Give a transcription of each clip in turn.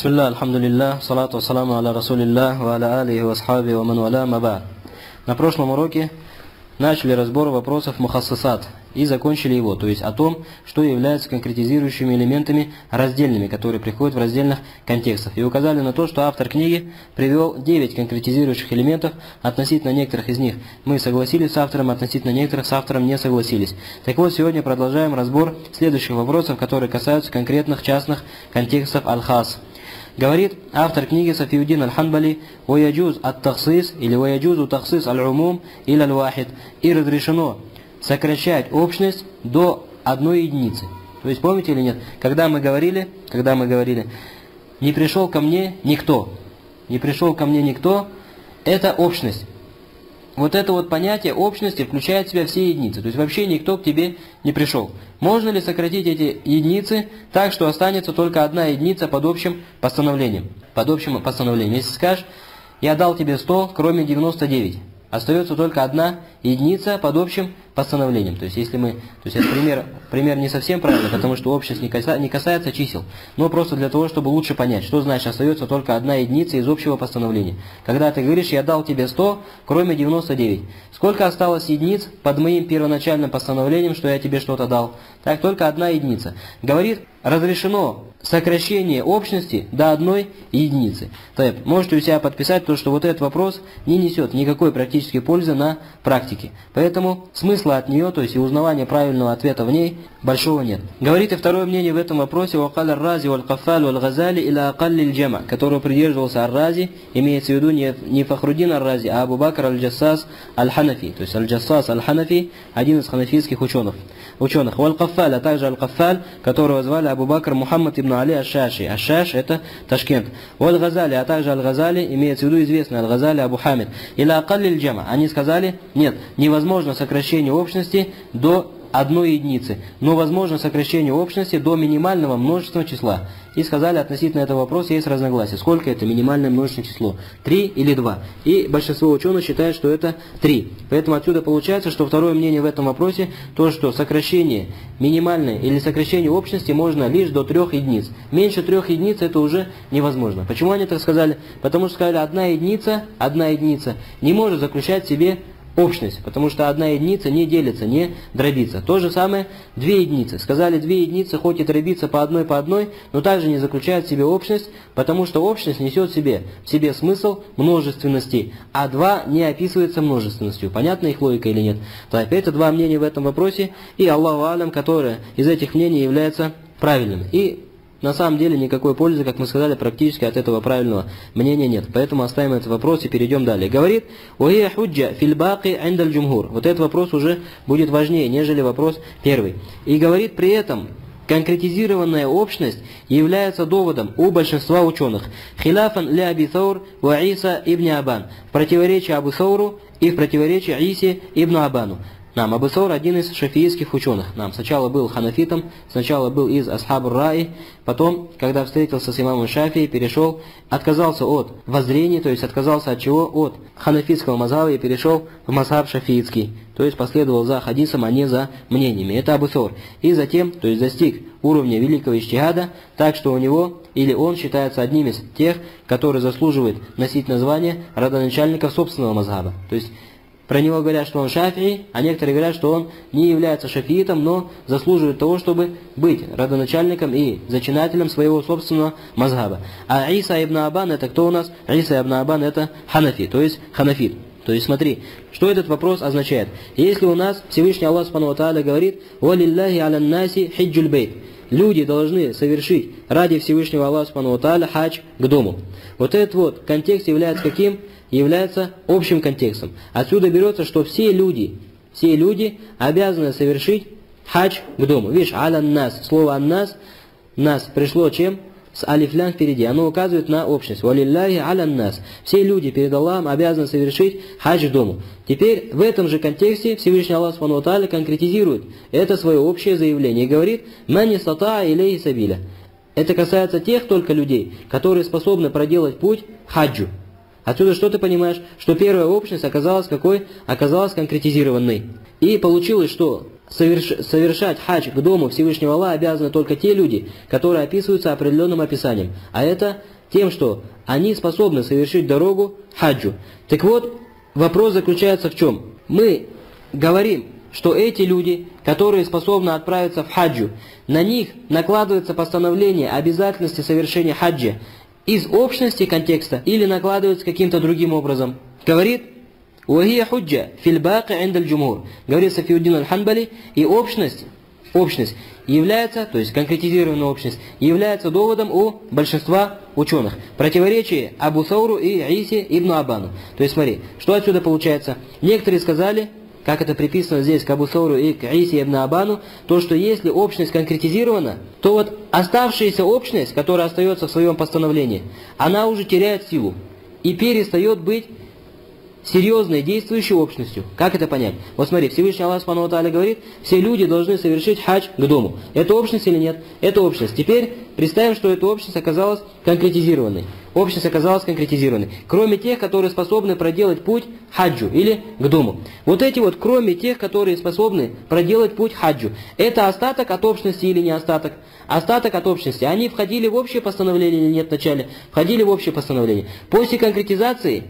Бисмилля, альхамдулилля, салату вассаламу аля расулилля, ва аля алихи ва асхаби ва ман валя маба. На прошлом уроке начали разбор вопросов мухассасат и закончили его, то есть о том, что является конкретизирующими элементами раздельными, которые приходят в раздельных контекстах. И указали на то, что автор книги привел 9 конкретизирующих элементов, относительно некоторых из них мы согласились с автором, относительно некоторых с автором не согласились. Так вот, сегодня продолжаем разбор следующих вопросов, которые касаются конкретных частных контекстов аль-хас. Говорит автор книги Софиудин Аль-Ханбали «Ваяджуз ат-таксис» или «Ваяджузу таксис аль-умум» или «Аль-вахид» и разрешено сокращать общность до одной единицы. То есть помните или нет, когда мы говорили, когда мы говорили, не пришел ко мне никто, не пришел ко мне никто, это общность. Вот это вот понятие общности включает в себя все единицы. То есть вообще никто к тебе не пришел. Можно ли сократить эти единицы так, что останется только одна единица под общим постановлением? Под общим постановлением. Если скажешь, я дал тебе 100, кроме 99. Остается только одна единица под общим постановлением. То есть, если мы, то есть, это пример, пример не совсем правильный, потому что общность не, каса, не касается чисел, но просто для того, чтобы лучше понять, что значит остается только одна единица из общего постановления. Когда ты говоришь, я дал тебе 100, кроме 99. Сколько осталось единиц под моим первоначальным постановлением, что я тебе что-то дал? Так, только одна единица. Говорит, разрешено сокращение общности до одной единицы. Так, можете у себя подписать то, что вот этот вопрос не несет никакой практической пользы на практике. Поэтому смысла от нее, то есть и узнавания правильного ответа в ней, большого нет. Говорит и второе мнение в этом вопросе «Вакал ар-рази валь-кафаль валь-газали иля акалли джама которого придерживался ар-рази, имеется в виду не, Фахрудин ар-рази, а Абу Бакр аль-Джассас аль-Ханафи. То есть аль-Джассас аль-Ханафи, один из ханафийских ученых. ученых. Валь-кафаль, а также аль-кафаль, которого звали Абу Бакр Мухаммад ибн Али Аш-Шаши. Аш-Шаш это Ташкент. Валь-Газали, а также аль-Газали, имеется в виду известный аль-Газали Абу Хамид. Иля акалли джама Они сказали, нет, невозможно сокращение общности до одной единицы, но возможно сокращение общности до минимального множественного числа. И сказали относительно этого вопроса есть разногласия. Сколько это минимальное множественное число? Три или два? И большинство ученых считают, что это три. Поэтому отсюда получается, что второе мнение в этом вопросе, то, что сокращение минимальное или сокращение общности можно лишь до трех единиц. Меньше трех единиц это уже невозможно. Почему они так сказали? Потому что сказали, одна единица, одна единица не может заключать в себе общность, потому что одна единица не делится, не дробится. То же самое две единицы. Сказали, две единицы хоть и дробится по одной по одной, но также не заключает в себе общность, потому что общность несет в себе, в себе смысл множественности, а два не описывается множественностью. Понятна их логика или нет? Так, это два мнения в этом вопросе, и Аллаху Алям, которое из этих мнений является правильным. И на самом деле никакой пользы, как мы сказали, практически от этого правильного мнения нет. Поэтому оставим этот вопрос и перейдем далее. Говорит, «Уия худжа фильбаки эндаль джумхур». Вот этот вопрос уже будет важнее, нежели вопрос первый. И говорит при этом, конкретизированная общность является доводом у большинства ученых. Хиляфан ля Аби Саур ибн Абан. В противоречие Абу Сауру и в противоречие Исе ибн Абану. Нам Абу Саур один из шафиистских ученых. Нам сначала был ханафитом, сначала был из Асхабу Раи, потом, когда встретился с имамом Шафией, перешел, отказался от воззрений, то есть отказался от чего? От ханафитского мазаба и перешел в мазхаб шафиитский. То есть последовал за хадисом, а не за мнениями. Это Абу Саур. И затем, то есть достиг уровня великого иштихада, так что у него, или он считается одним из тех, который заслуживает носить название родоначальника собственного мазхаба. То есть про него говорят, что он шафии, а некоторые говорят, что он не является шафиитом, но заслуживает того, чтобы быть родоначальником и зачинателем своего собственного мазгаба. А Иса ибн Абан это кто у нас? Иса ибн Абан это ханафи, то есть ханафит. То есть смотри, что этот вопрос означает. Если у нас Всевышний Аллах Субхану говорит «Валиллахи аля наси хиджуль бейт» Люди должны совершить ради Всевышнего Аллаха Субхану хадж к дому. Вот этот вот контекст является каким? Является общим контекстом. Отсюда берется, что все люди, все люди обязаны совершить хадж к дому. Видишь, алян нас, слово аннас, нас пришло чем? С алифлян впереди. Оно указывает на общность. Валилляхи алян нас. Все люди перед Аллахом обязаны совершить хадж к дому. Теперь в этом же контексте Всевышний Аллах Субхану конкретизирует это свое общее заявление и говорит «Мани сата илейхи сабиля». Это касается тех только людей, которые способны проделать путь хаджу. Отсюда что ты понимаешь? Что первая общность оказалась какой? Оказалась конкретизированной. И получилось, что соверш... совершать хадж к дому Всевышнего Аллаха обязаны только те люди, которые описываются определенным описанием. А это тем, что они способны совершить дорогу хаджу. Так вот, вопрос заключается в чем? Мы говорим, что эти люди, которые способны отправиться в хаджу, на них накладывается постановление обязательности совершения хаджа из общности контекста или накладывается каким-то другим образом. Говорит, «Вахия худжа фильбаки индаль джумур», говорит Софиуддин аль-Ханбали, и общность, общность является, то есть конкретизированная общность, является доводом у большинства ученых. Противоречие Абу Сауру и Иси ибн Абану. То есть смотри, что отсюда получается? Некоторые сказали, как это приписано здесь к Абу и к Иси ибн Абану, то, что если общность конкретизирована, то вот оставшаяся общность, которая остается в своем постановлении, она уже теряет силу и перестает быть серьезной действующей общностью. Как это понять? Вот смотри, Всевышний Аллах Субхану говорит, все люди должны совершить хадж к дому. Это общность или нет? Это общность. Теперь представим, что эта общность оказалась конкретизированной. Общность оказалась конкретизированной. Кроме тех, которые способны проделать путь хаджу или к дому. Вот эти вот, кроме тех, которые способны проделать путь хаджу. Это остаток от общности или не остаток? Остаток от общности. Они входили в общее постановление или нет вначале? Входили в общее постановление. После конкретизации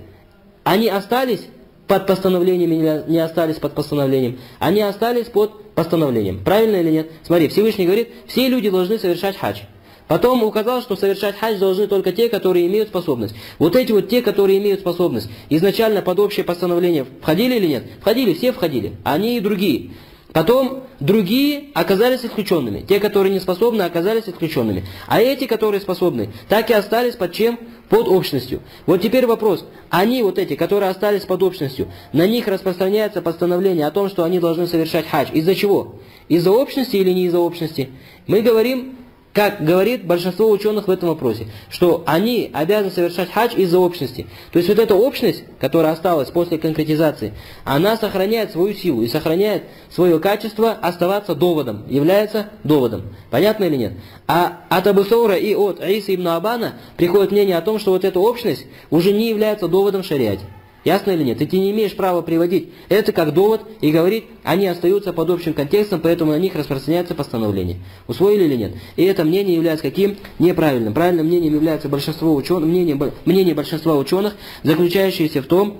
они остались под постановлением или не остались под постановлением? Они остались под постановлением. Правильно или нет? Смотри, Всевышний говорит, все люди должны совершать хадж. Потом указал, что совершать хадж должны только те, которые имеют способность. Вот эти вот те, которые имеют способность, изначально под общее постановление входили или нет? Входили, все входили. Они и другие. Потом другие оказались исключенными. Те, которые не способны, оказались исключенными. А эти, которые способны, так и остались под чем? Под общностью. Вот теперь вопрос. Они, вот эти, которые остались под общностью, на них распространяется постановление о том, что они должны совершать хадж. Из-за чего? Из-за общности или не из-за общности? Мы говорим, как говорит большинство ученых в этом вопросе, что они обязаны совершать хадж из-за общности. То есть вот эта общность, которая осталась после конкретизации, она сохраняет свою силу и сохраняет свое качество оставаться доводом, является доводом. Понятно или нет? А от Абу и от Аиса ибн Абана приходит мнение о том, что вот эта общность уже не является доводом в. Ясно или нет? И ты не имеешь права приводить это как довод и говорить, они остаются под общим контекстом, поэтому на них распространяется постановление. Усвоили или нет? И это мнение является каким? Неправильным. Правильным мнением является большинство ученых, мнение, мнение большинства ученых, заключающееся в том,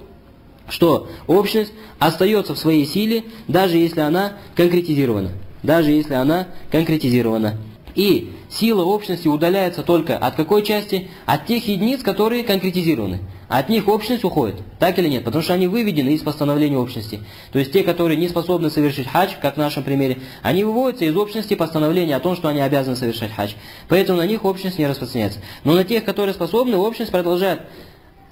что общность остается в своей силе, даже если она конкретизирована. Даже если она конкретизирована. И сила общности удаляется только от какой части? От тех единиц, которые конкретизированы. От них общность уходит, так или нет? Потому что они выведены из постановления общности. То есть те, которые не способны совершить хадж, как в нашем примере, они выводятся из общности постановления о том, что они обязаны совершать хадж. Поэтому на них общность не распространяется. Но на тех, которые способны, общность продолжает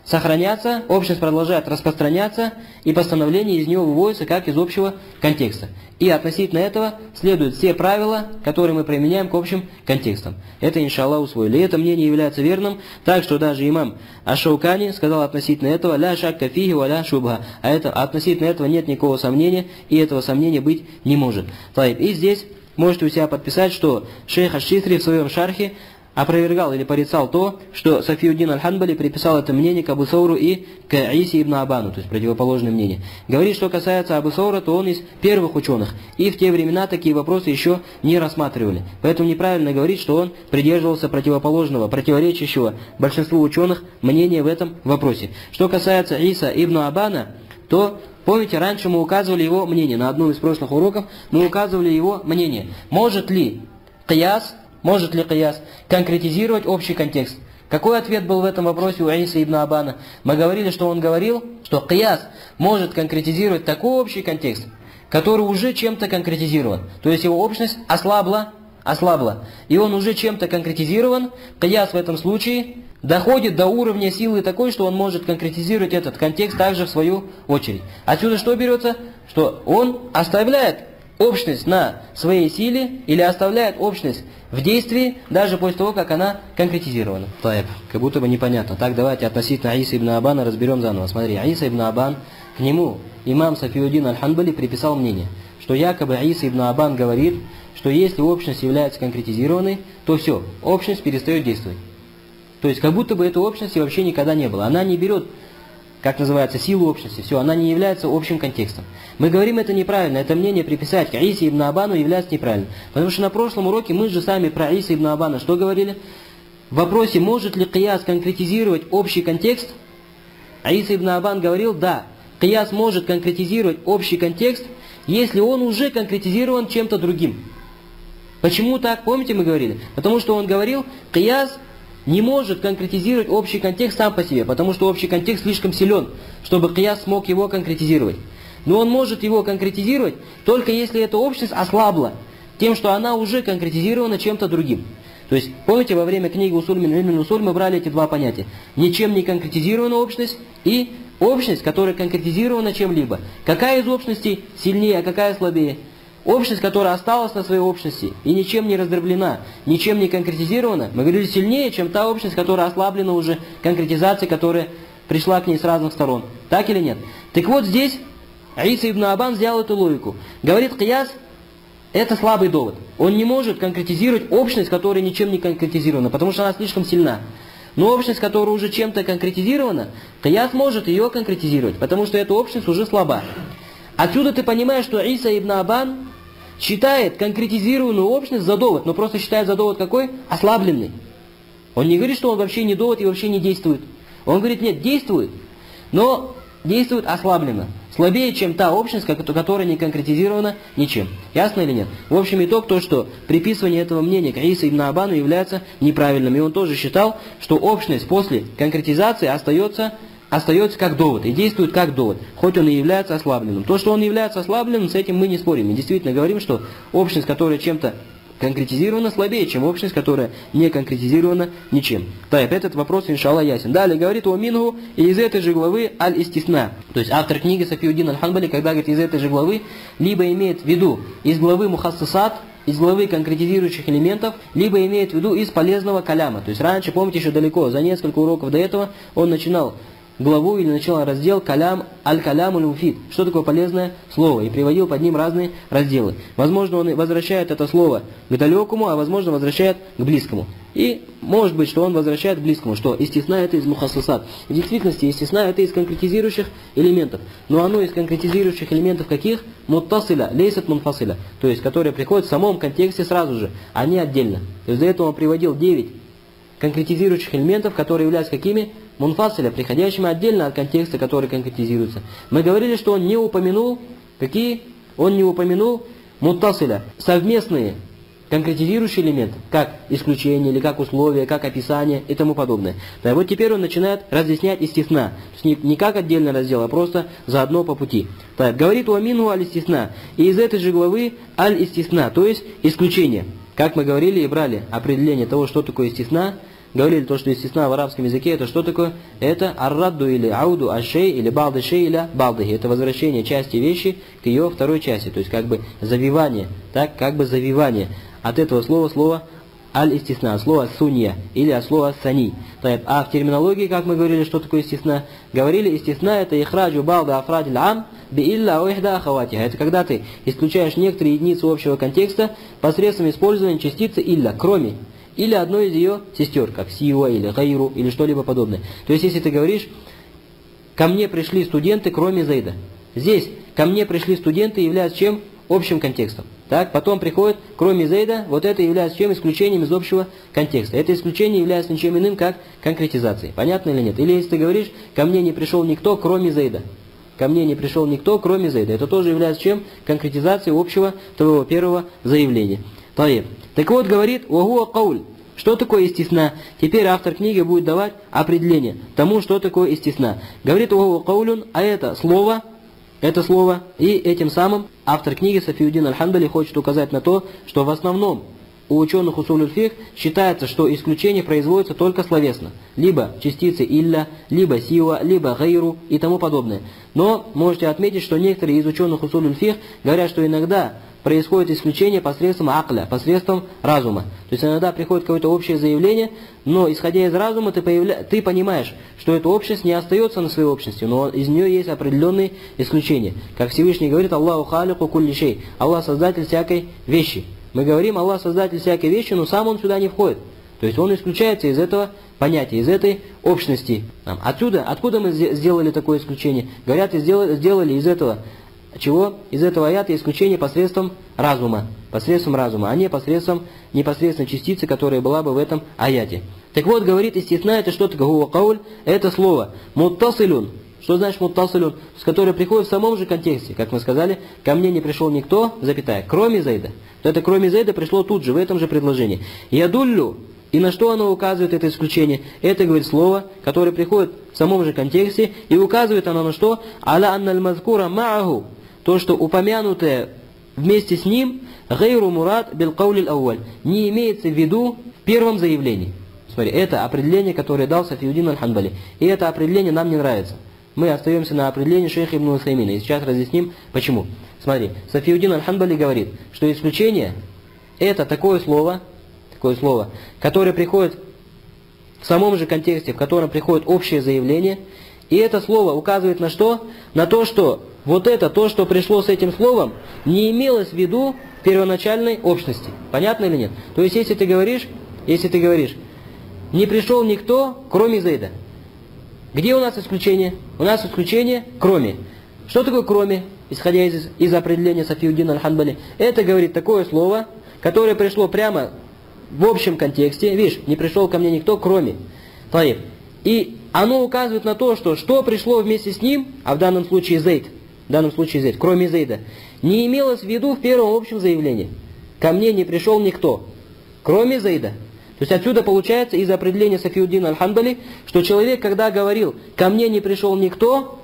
сохраняться, общность продолжает распространяться, и постановление из него выводится как из общего контекста. И относительно этого следуют все правила, которые мы применяем к общим контекстам. Это, иншаллах, усвоили. И это мнение является верным, так что даже имам Ашаукани сказал относительно этого «ля шакка фиги ва ля шубха». А это, относительно этого нет никакого сомнения, и этого сомнения быть не может. И здесь можете у себя подписать, что шейх Аш-Шитри в своем шархе опровергал или порицал то, что Софиудин Аль-Ханбали приписал это мнение к Абу Сауру и к Иси ибн Абану, то есть противоположное мнение. Говорит, что касается Абу Саура, то он из первых ученых, и в те времена такие вопросы еще не рассматривали. Поэтому неправильно говорить, что он придерживался противоположного, противоречащего большинству ученых мнения в этом вопросе. Что касается Иса ибн Абана, то Помните, раньше мы указывали его мнение, на одном из прошлых уроков мы указывали его мнение. Может ли Кияс может ли Кияс конкретизировать общий контекст? Какой ответ был в этом вопросе у Аиса ибн Абана? Мы говорили, что он говорил, что Кияс может конкретизировать такой общий контекст, который уже чем-то конкретизирован. То есть его общность ослабла, ослабла. И он уже чем-то конкретизирован. Кияс в этом случае доходит до уровня силы такой, что он может конкретизировать этот контекст также в свою очередь. Отсюда что берется? Что он оставляет общность на своей силе или оставляет общность в действии, даже после того, как она конкретизирована. Таиб, как будто бы непонятно. Так, давайте относительно Аиса ибн Абана разберем заново. Смотри, Аиса ибн Абан, к нему имам Софиудин Аль-Ханбали приписал мнение, что якобы Аиса ибн Абан говорит, что если общность является конкретизированной, то все, общность перестает действовать. То есть, как будто бы этой общности вообще никогда не было. Она не берет как называется, силу общности, все, она не является общим контекстом. Мы говорим это неправильно, это мнение приписать к Исе ибн Абану является неправильным. Потому что на прошлом уроке мы же сами про Иса ибн Абана что говорили? В вопросе, может ли Кияс конкретизировать общий контекст, Аиса ибн Абан говорил, да, Кияс может конкретизировать общий контекст, если он уже конкретизирован чем-то другим. Почему так? Помните, мы говорили? Потому что он говорил, Кияс не может конкретизировать общий контекст сам по себе, потому что общий контекст слишком силен, чтобы Кияс смог его конкретизировать. Но он может его конкретизировать только если эта общность ослабла тем, что она уже конкретизирована чем-то другим. То есть, помните, во время книги «Усуль мин усуль» мы брали эти два понятия. Ничем не конкретизированная общность и общность, которая конкретизирована чем-либо. Какая из общностей сильнее, а какая слабее? Общность, которая осталась на своей общности и ничем не раздроблена, ничем не конкретизирована, мы говорили, сильнее, чем та общность, которая ослаблена уже конкретизацией, которая пришла к ней с разных сторон. Так или нет? Так вот здесь Аиса ибн Абан взял эту логику. Говорит, кияс – это слабый довод. Он не может конкретизировать общность, которая ничем не конкретизирована, потому что она слишком сильна. Но общность, которая уже чем-то конкретизирована, кияс может ее конкретизировать, потому что эта общность уже слаба. Отсюда ты понимаешь, что Иса ибн Абан считает конкретизированную общность за довод, но просто считает за довод какой? Ослабленный. Он не говорит, что он вообще не довод и вообще не действует. Он говорит, нет, действует, но действует ослабленно. Слабее, чем та общность, которая не конкретизирована ничем. Ясно или нет? В общем, итог то, что приписывание этого мнения к Иса ибн Абану является неправильным. И он тоже считал, что общность после конкретизации остается остается как довод и действует как довод, хоть он и является ослабленным. То, что он является ослабленным, с этим мы не спорим. Мы действительно говорим, что общность, которая чем-то конкретизирована, слабее, чем общность, которая не конкретизирована ничем. Да, этот вопрос, иншалла, ясен. Далее говорит о Мингу и из этой же главы аль-истисна. То есть автор книги Сафиудин аль-Ханбали, когда говорит из этой же главы, либо имеет в виду из главы Мухассасат, из главы конкретизирующих элементов, либо имеет в виду из полезного каляма. То есть раньше, помните, еще далеко, за несколько уроков до этого он начинал главу или начал раздел «Калям аль-калям уль-муфид». Что такое полезное слово? И приводил под ним разные разделы. Возможно, он возвращает это слово к далекому, а возможно, возвращает к близкому. И может быть, что он возвращает к близкому, что истисна это из мухассасат. В действительности истисна это из конкретизирующих элементов. Но оно из конкретизирующих элементов каких? Муттасиля, лейсат мунфасиля. То есть, которые приходят в самом контексте сразу же, а не отдельно. То есть, до этого он приводил 9 конкретизирующих элементов, которые являются какими? Мунфасиля, приходящими отдельно от контекста, который конкретизируется. Мы говорили, что он не упомянул, какие? Он не упомянул муттасиля, совместные конкретизирующие элементы, как исключение или как условие, как описание и тому подобное. Да, вот теперь он начинает разъяснять истисна. То есть не, не как отдельный раздел, а просто заодно по пути. Так, говорит у Амину аль-истисна. И из этой же главы аль-истисна, то есть исключение. Как мы говорили и брали определение того, что такое истисна, говорили то, что естественно в арабском языке это что такое? Это аррадду или ауду ашей или балды шей или балдыхи. Это возвращение части вещи к ее второй части. То есть как бы завивание. Так, как бы завивание. От этого слова слово аль-истисна, слово сунья или от слова сани. А в терминологии, как мы говорили, что такое истисна? Говорили, истисна это ихраджу балда афрадиль ам би илля уихда ахаватиха. Это когда ты исключаешь некоторые единицы общего контекста посредством использования частицы илля, кроме или одной из ее сестер, как Сиуа или Гайру или что-либо подобное. То есть, если ты говоришь, ко мне пришли студенты, кроме Зайда. Здесь ко мне пришли студенты являются чем? Общим контекстом. Так, потом приходит, кроме Зейда, вот это является чем? Исключением из общего контекста. Это исключение является ничем иным, как конкретизацией. Понятно или нет? Или если ты говоришь, ко мне не пришел никто, кроме Зейда. Ко мне не пришел никто, кроме Зейда. Это тоже является чем? Конкретизацией общего твоего первого заявления. Таиб. Так вот, говорит, «Вагуа кауль». Что такое истисна? Теперь автор книги будет давать определение тому, что такое истисна. Говорит «Вагуа каулюн», а это слово, это слово, и этим самым автор книги Софиудин Аль-Ханбали хочет указать на то, что в основном у ученых усулюль считается, что исключение производится только словесно. Либо частицы илля, либо сива, либо гайру и тому подобное. Но можете отметить, что некоторые из ученых усулюль говорят, что иногда происходит исключение посредством акля, посредством разума. То есть иногда приходит какое-то общее заявление, но исходя из разума ты, появля... ты понимаешь, что эта общность не остается на своей общности, но из нее есть определенные исключения. Как Всевышний говорит, Аллаху халику кулли Аллах создатель всякой вещи. Мы говорим, Аллах создатель всякой вещи, но сам он сюда не входит. То есть он исключается из этого понятия, из этой общности. Отсюда, откуда мы сделали такое исключение? Говорят, сделали, сделали из этого чего? Из этого аята исключение посредством разума. Посредством разума, а не посредством непосредственно частицы, которая была бы в этом аяте. Так вот, говорит истисна, это что такое? Кауль, это слово. Муттасилюн. Что значит муттасилюн? С которой приходит в самом же контексте. Как мы сказали, ко мне не пришел никто, запятая, кроме Зайда. То это кроме Зайда пришло тут же, в этом же предложении. Ядуллю. И на что оно указывает, это исключение? Это, говорит, слово, которое приходит в самом же контексте, и указывает оно на что? Аля анналь мазкура мааху. То, что упомянутое вместе с ним, гайру мурад бил каулил ауаль, не имеется в виду в первом заявлении. Смотри, это определение, которое дал Софиудин Аль-Ханбали. И это определение нам не нравится. Мы остаемся на определении шейха Ибн Усаймина. И сейчас разъясним, почему. Смотри, Софиудин Аль-Ханбали говорит, что исключение это такое слово, такое слово, которое приходит в самом же контексте, в котором приходит общее заявление, и это слово указывает на что? На то, что вот это, то, что пришло с этим словом, не имелось в виду первоначальной общности. Понятно или нет? То есть, если ты говоришь, если ты говоришь, не пришел никто, кроме Зейда. Где у нас исключение? У нас исключение кроме. Что такое кроме, исходя из, из определения Софиудина Аль-Ханбали? Это, говорит, такое слово, которое пришло прямо в общем контексте. Видишь, не пришел ко мне никто, кроме. Таиф. И оно указывает на то, что что пришло вместе с ним, а в данном случае Зейд, в данном случае Зейд, кроме Зейда, не имелось в виду в первом общем заявлении. Ко мне не пришел никто, кроме Зейда. То есть отсюда получается из определения Софиуддина Аль-Ханбали, что человек, когда говорил «ко мне не пришел никто»,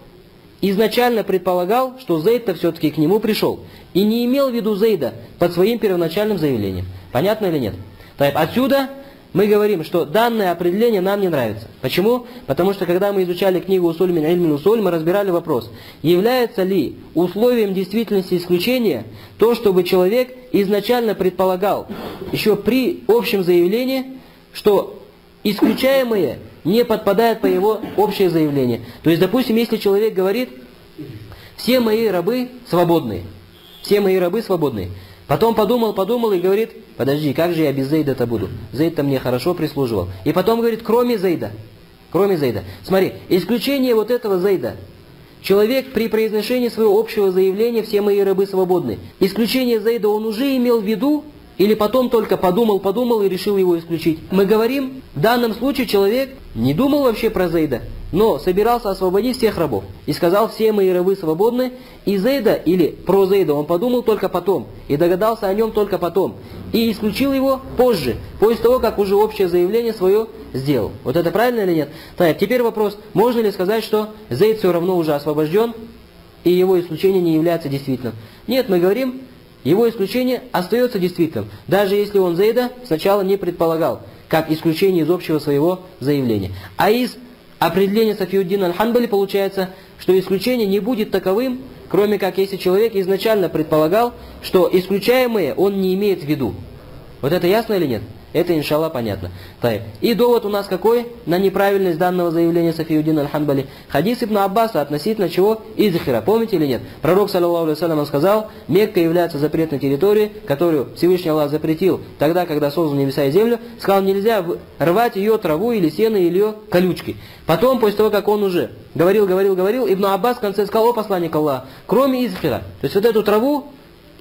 изначально предполагал, что Зейд-то все-таки к нему пришел. И не имел в виду Зейда под своим первоначальным заявлением. Понятно или нет? Так, отсюда мы говорим, что данное определение нам не нравится. Почему? Потому что когда мы изучали книгу «Усуль мин ильмин усуль», мы разбирали вопрос, является ли условием действительности исключения то, чтобы человек изначально предполагал, еще при общем заявлении, что исключаемое не подпадает по его общее заявление. То есть, допустим, если человек говорит, все мои рабы свободные, все мои рабы свободные, Потом подумал, подумал и говорит, подожди, как же я без Зейда-то буду? Зейд-то мне хорошо прислуживал. И потом говорит, кроме Зейда. Кроме Зейда. Смотри, исключение вот этого Зейда. Человек при произношении своего общего заявления «все мои рабы свободны». Исключение Зейда он уже имел в виду, или потом только подумал, подумал и решил его исключить. Мы говорим, в данном случае человек не думал вообще про Зейда, но собирался освободить всех рабов. И сказал, все мои рабы свободны. И Зейда, или про Зейда, он подумал только потом. И догадался о нем только потом. И исключил его позже, после того, как уже общее заявление свое сделал. Вот это правильно или нет? Так, теперь вопрос, можно ли сказать, что Зейд все равно уже освобожден, и его исключение не является действительным? Нет, мы говорим, его исключение остается действительным, даже если он Зейда сначала не предполагал, как исключение из общего своего заявления. А из определения Софиуддина Аль-Ханбали получается, что исключение не будет таковым, кроме как если человек изначально предполагал, что исключаемое он не имеет в виду. Вот это ясно или нет? Это, иншаллах, понятно. Так. И довод у нас какой? На неправильность данного заявления Софиудина Аль-Ханбали. Хадис Ибн Аббаса относительно чего? Изхира. Помните или нет? Пророк, саллаллаху алейhi сказал, Мекка является запретной территорией, которую Всевышний Аллах запретил тогда, когда создал небеса и землю. Сказал, нельзя рвать ее траву или сено, или ее колючки. Потом, после того, как он уже говорил, говорил, говорил, Ибн Аббас в конце сказал, о посланник Аллаха, кроме Изхира. То есть вот эту траву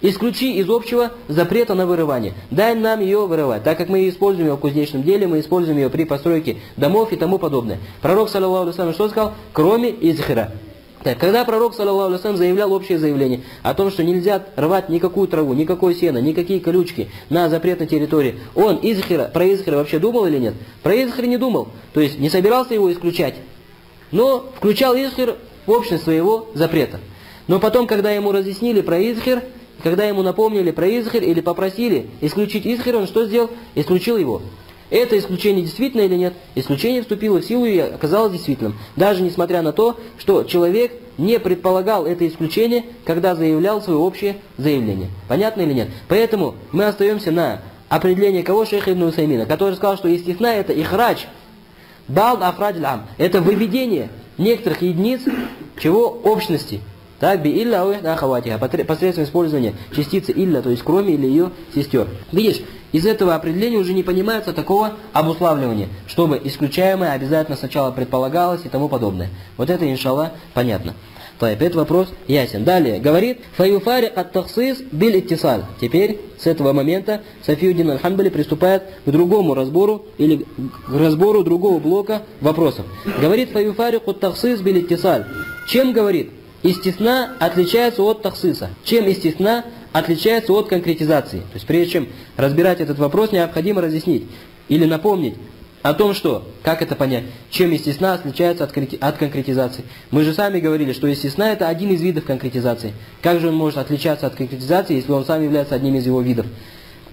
Исключи из общего запрета на вырывание. Дай нам ее вырывать, так как мы используем ее в кузнечном деле, мы используем ее при постройке домов и тому подобное. Пророк, саллиллаху алейhi что сказал? Кроме изхира. Так, когда пророк, саллиллаху алейhi заявлял общее заявление о том, что нельзя рвать никакую траву, никакое сено, никакие колючки на запретной территории, он изхира, про изхира вообще думал или нет? Про изхир не думал, то есть не собирался его исключать, но включал изхир в общность своего запрета. Но потом, когда ему разъяснили про изхир, когда ему напомнили про Изхир или попросили исключить Изхир, он что сделал? Исключил его. Это исключение действительно или нет? Исключение вступило в силу и оказалось действительным. Даже несмотря на то, что человек не предполагал это исключение, когда заявлял свое общее заявление. Понятно или нет? Поэтому мы остаемся на определении кого шейха Ибн Усаймина, который сказал, что истихна это ихрач, бал афрадиль ам. Это выведение некоторых единиц чего? Общности. Так, би илля ау ахаватиха, посредством использования частицы илля, то есть кроме или ее сестер. Видишь, из этого определения уже не понимается такого обуславливания, чтобы исключаемое обязательно сначала предполагалось и тому подобное. Вот это, иншаллах, понятно. Тайп, этот вопрос ясен. Далее, говорит, фаюфари от тахсис бил иттисаль. Теперь, с этого момента, Софиудин Аль-Ханбали приступает к другому разбору, или к разбору другого блока вопросов. Говорит, фаюфари от тахсис бил иттисаль. Чем говорит? Истисна отличается от тахсиса. Чем истисна отличается от конкретизации? То есть, прежде чем разбирать этот вопрос, необходимо разъяснить или напомнить, о том, что, как это понять, чем естественно отличается от, конкретизации. Мы же сами говорили, что естественно это один из видов конкретизации. Как же он может отличаться от конкретизации, если он сам является одним из его видов?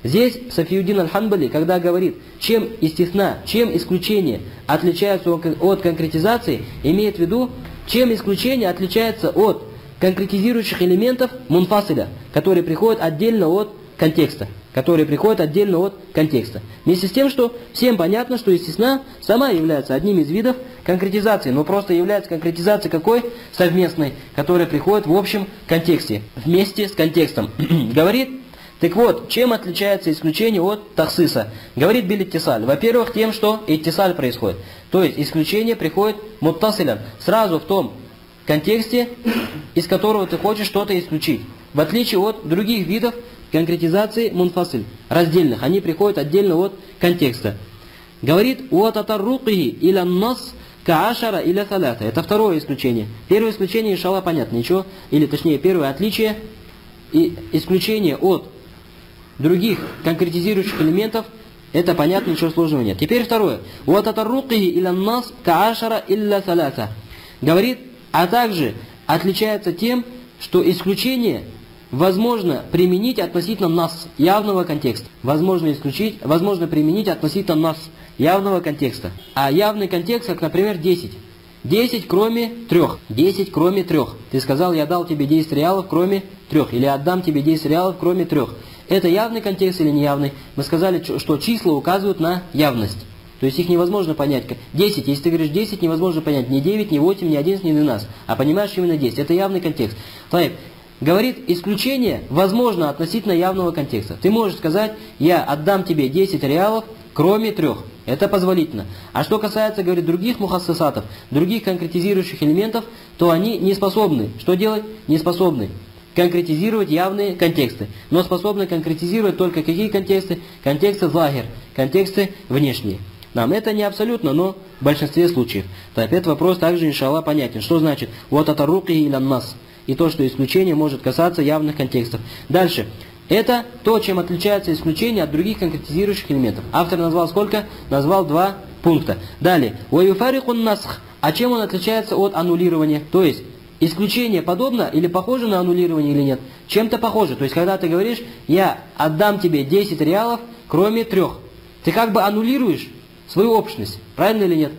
Здесь Софиудин Аль-Ханбали, когда говорит, чем естественно, чем исключение отличается от конкретизации, имеет в виду, чем исключение отличается от конкретизирующих элементов мунфасиля, которые приходят отдельно от контекста которые приходят отдельно от контекста. Вместе с тем, что всем понятно, что естественно сама является одним из видов конкретизации, но просто является конкретизацией какой? Совместной, которая приходит в общем контексте, вместе с контекстом. Говорит, так вот, чем отличается исключение от таксиса? Говорит Билиттисаль. Во-первых, тем, что иттисаль происходит. То есть исключение приходит муттасилян, сразу в том контексте, из которого ты хочешь что-то исключить. В отличие от других видов конкретизации мунфасиль, раздельных. Они приходят отдельно от контекста. Говорит, «Уататаррукихи иля нас каашара иля салята». Это второе исключение. Первое исключение, иншалла, понятно, ничего. Или, точнее, первое отличие и исключение от других конкретизирующих элементов, это понятно, ничего сложного нет. Теперь второе. «Уататаррукихи иля нас каашара иля салята». Говорит, а также отличается тем, что исключение возможно применить относительно нас явного контекста. Возможно исключить, возможно применить относительно нас явного контекста. А явный контекст, как, например, 10. 10 кроме трех. 10 кроме трех. Ты сказал, я дал тебе 10 реалов кроме трех. Или отдам тебе 10 реалов кроме трех. Это явный контекст или неявный? Мы сказали, что числа указывают на явность. То есть их невозможно понять. 10, если ты говоришь 10, невозможно понять ни 9, ни 8, ни 11, ни 12. А понимаешь именно 10. Это явный контекст. Тайп. Говорит, исключение возможно относительно явного контекста. Ты можешь сказать, я отдам тебе 10 реалов, кроме трех. Это позволительно. А что касается, говорит, других мухассасатов, других конкретизирующих элементов, то они не способны. Что делать? Не способны конкретизировать явные контексты. Но способны конкретизировать только какие контексты? Контексты захир, контексты внешние. Нам это не абсолютно, но в большинстве случаев. То опять вопрос также, иншаллах, понятен. Что значит «вот это руки или нас»? и то, что исключение может касаться явных контекстов. Дальше. Это то, чем отличается исключение от других конкретизирующих элементов. Автор назвал сколько? Назвал два пункта. Далее. «Ваюфарикун насх». А чем он отличается от аннулирования? То есть, исключение подобно или похоже на аннулирование или нет? Чем-то похоже. То есть, когда ты говоришь, я отдам тебе 10 реалов, кроме трех. Ты как бы аннулируешь свою общность. Правильно или нет?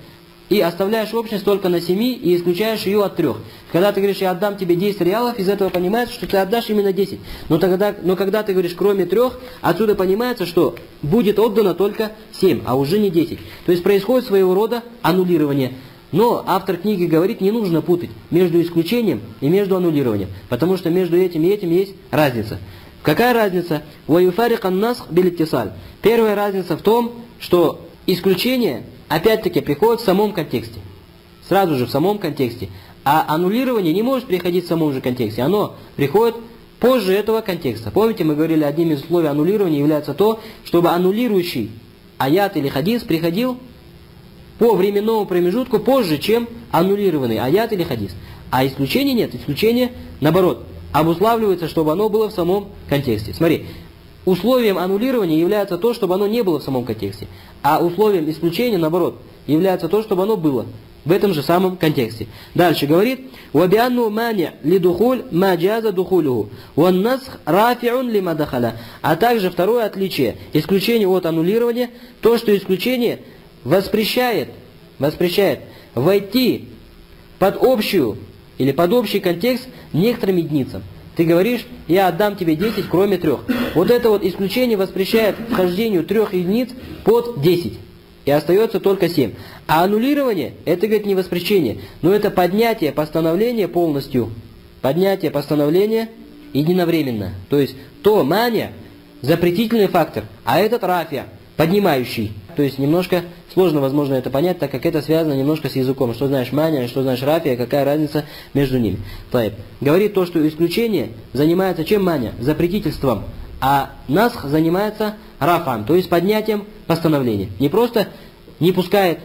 и оставляешь общность только на семи и исключаешь ее от трех. Когда ты говоришь, я отдам тебе 10 реалов, из этого понимается, что ты отдашь именно 10. Но, тогда, но когда ты говоришь, кроме трех, отсюда понимается, что будет отдано только 7, а уже не 10. То есть происходит своего рода аннулирование. Но автор книги говорит, не нужно путать между исключением и между аннулированием, потому что между этим и этим есть разница. Какая разница? Ваюфарикан нас билиттисаль. Первая разница в том, что исключение опять-таки приходит в самом контексте. Сразу же в самом контексте. А аннулирование не может приходить в самом же контексте. Оно приходит позже этого контекста. Помните, мы говорили, одним из условий аннулирования является то, чтобы аннулирующий аят или хадис приходил по временному промежутку позже, чем аннулированный аят или хадис. А исключения нет. Исключение, наоборот, обуславливается, чтобы оно было в самом контексте. Смотри, условием аннулирования является то, чтобы оно не было в самом контексте. А условием исключения, наоборот, является то, чтобы оно было в этом же самом контексте. Дальше говорит, «Вабианну мани лидухуль маджаза духулюху, ваннасх рафиун лима дахаля». А также второе отличие, исключение от аннулирования, то, что исключение воспрещает, воспрещает войти под общую или под общий контекст некоторым единицам. Ты говоришь, я отдам тебе 10, кроме трех. Вот это вот исключение воспрещает вхождению трех единиц под 10. И остается только 7. А аннулирование, это, говорит, не воспрещение, но это поднятие постановления полностью поднятие постановления единовременно. То есть то маня запретительный фактор, а этот рафия поднимающий. То есть немножко сложно, возможно, это понять, так как это связано немножко с языком. Что знаешь маня, что знаешь рафия, какая разница между ними. Тайп. Говорит то, что исключение занимается чем маня? Запретительством. А насх занимается рафан, то есть поднятием постановления. Не просто не пускает,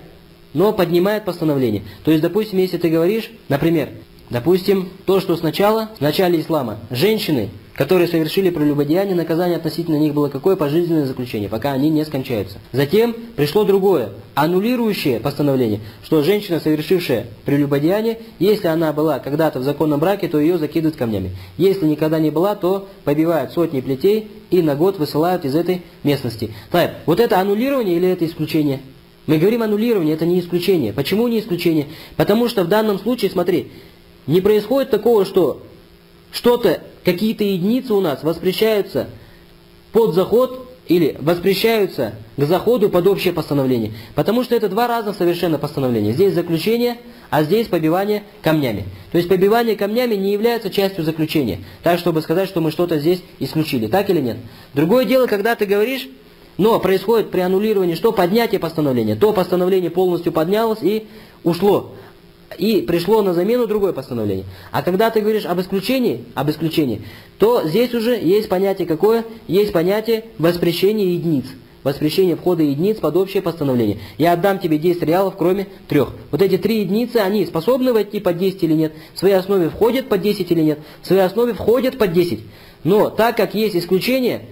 но поднимает постановление. То есть, допустим, если ты говоришь, например, допустим, то, что сначала, в начале ислама, женщины которые совершили прелюбодеяние, наказание относительно них было какое? Пожизненное заключение, пока они не скончаются. Затем пришло другое, аннулирующее постановление, что женщина, совершившая прелюбодеяние, если она была когда-то в законном браке, то ее закидывают камнями. Если никогда не была, то побивают сотни плетей и на год высылают из этой местности. Так, вот это аннулирование или это исключение? Мы говорим аннулирование, это не исключение. Почему не исключение? Потому что в данном случае, смотри, не происходит такого, что что-то, какие-то единицы у нас воспрещаются под заход или воспрещаются к заходу под общее постановление. Потому что это два разных совершенно постановления. Здесь заключение, а здесь побивание камнями. То есть побивание камнями не является частью заключения. Так, чтобы сказать, что мы что-то здесь исключили. Так или нет? Другое дело, когда ты говоришь, но происходит при аннулировании что? Поднятие постановления. То постановление полностью поднялось и ушло и пришло на замену другое постановление. А когда ты говоришь об исключении, об исключении, то здесь уже есть понятие какое? Есть понятие воспрещения единиц. Воспрещение входа единиц под общее постановление. Я отдам тебе 10 реалов, кроме трех. Вот эти три единицы, они способны войти под 10 или нет? В своей основе входят под 10 или нет? В своей основе входят под 10. Но так как есть исключение,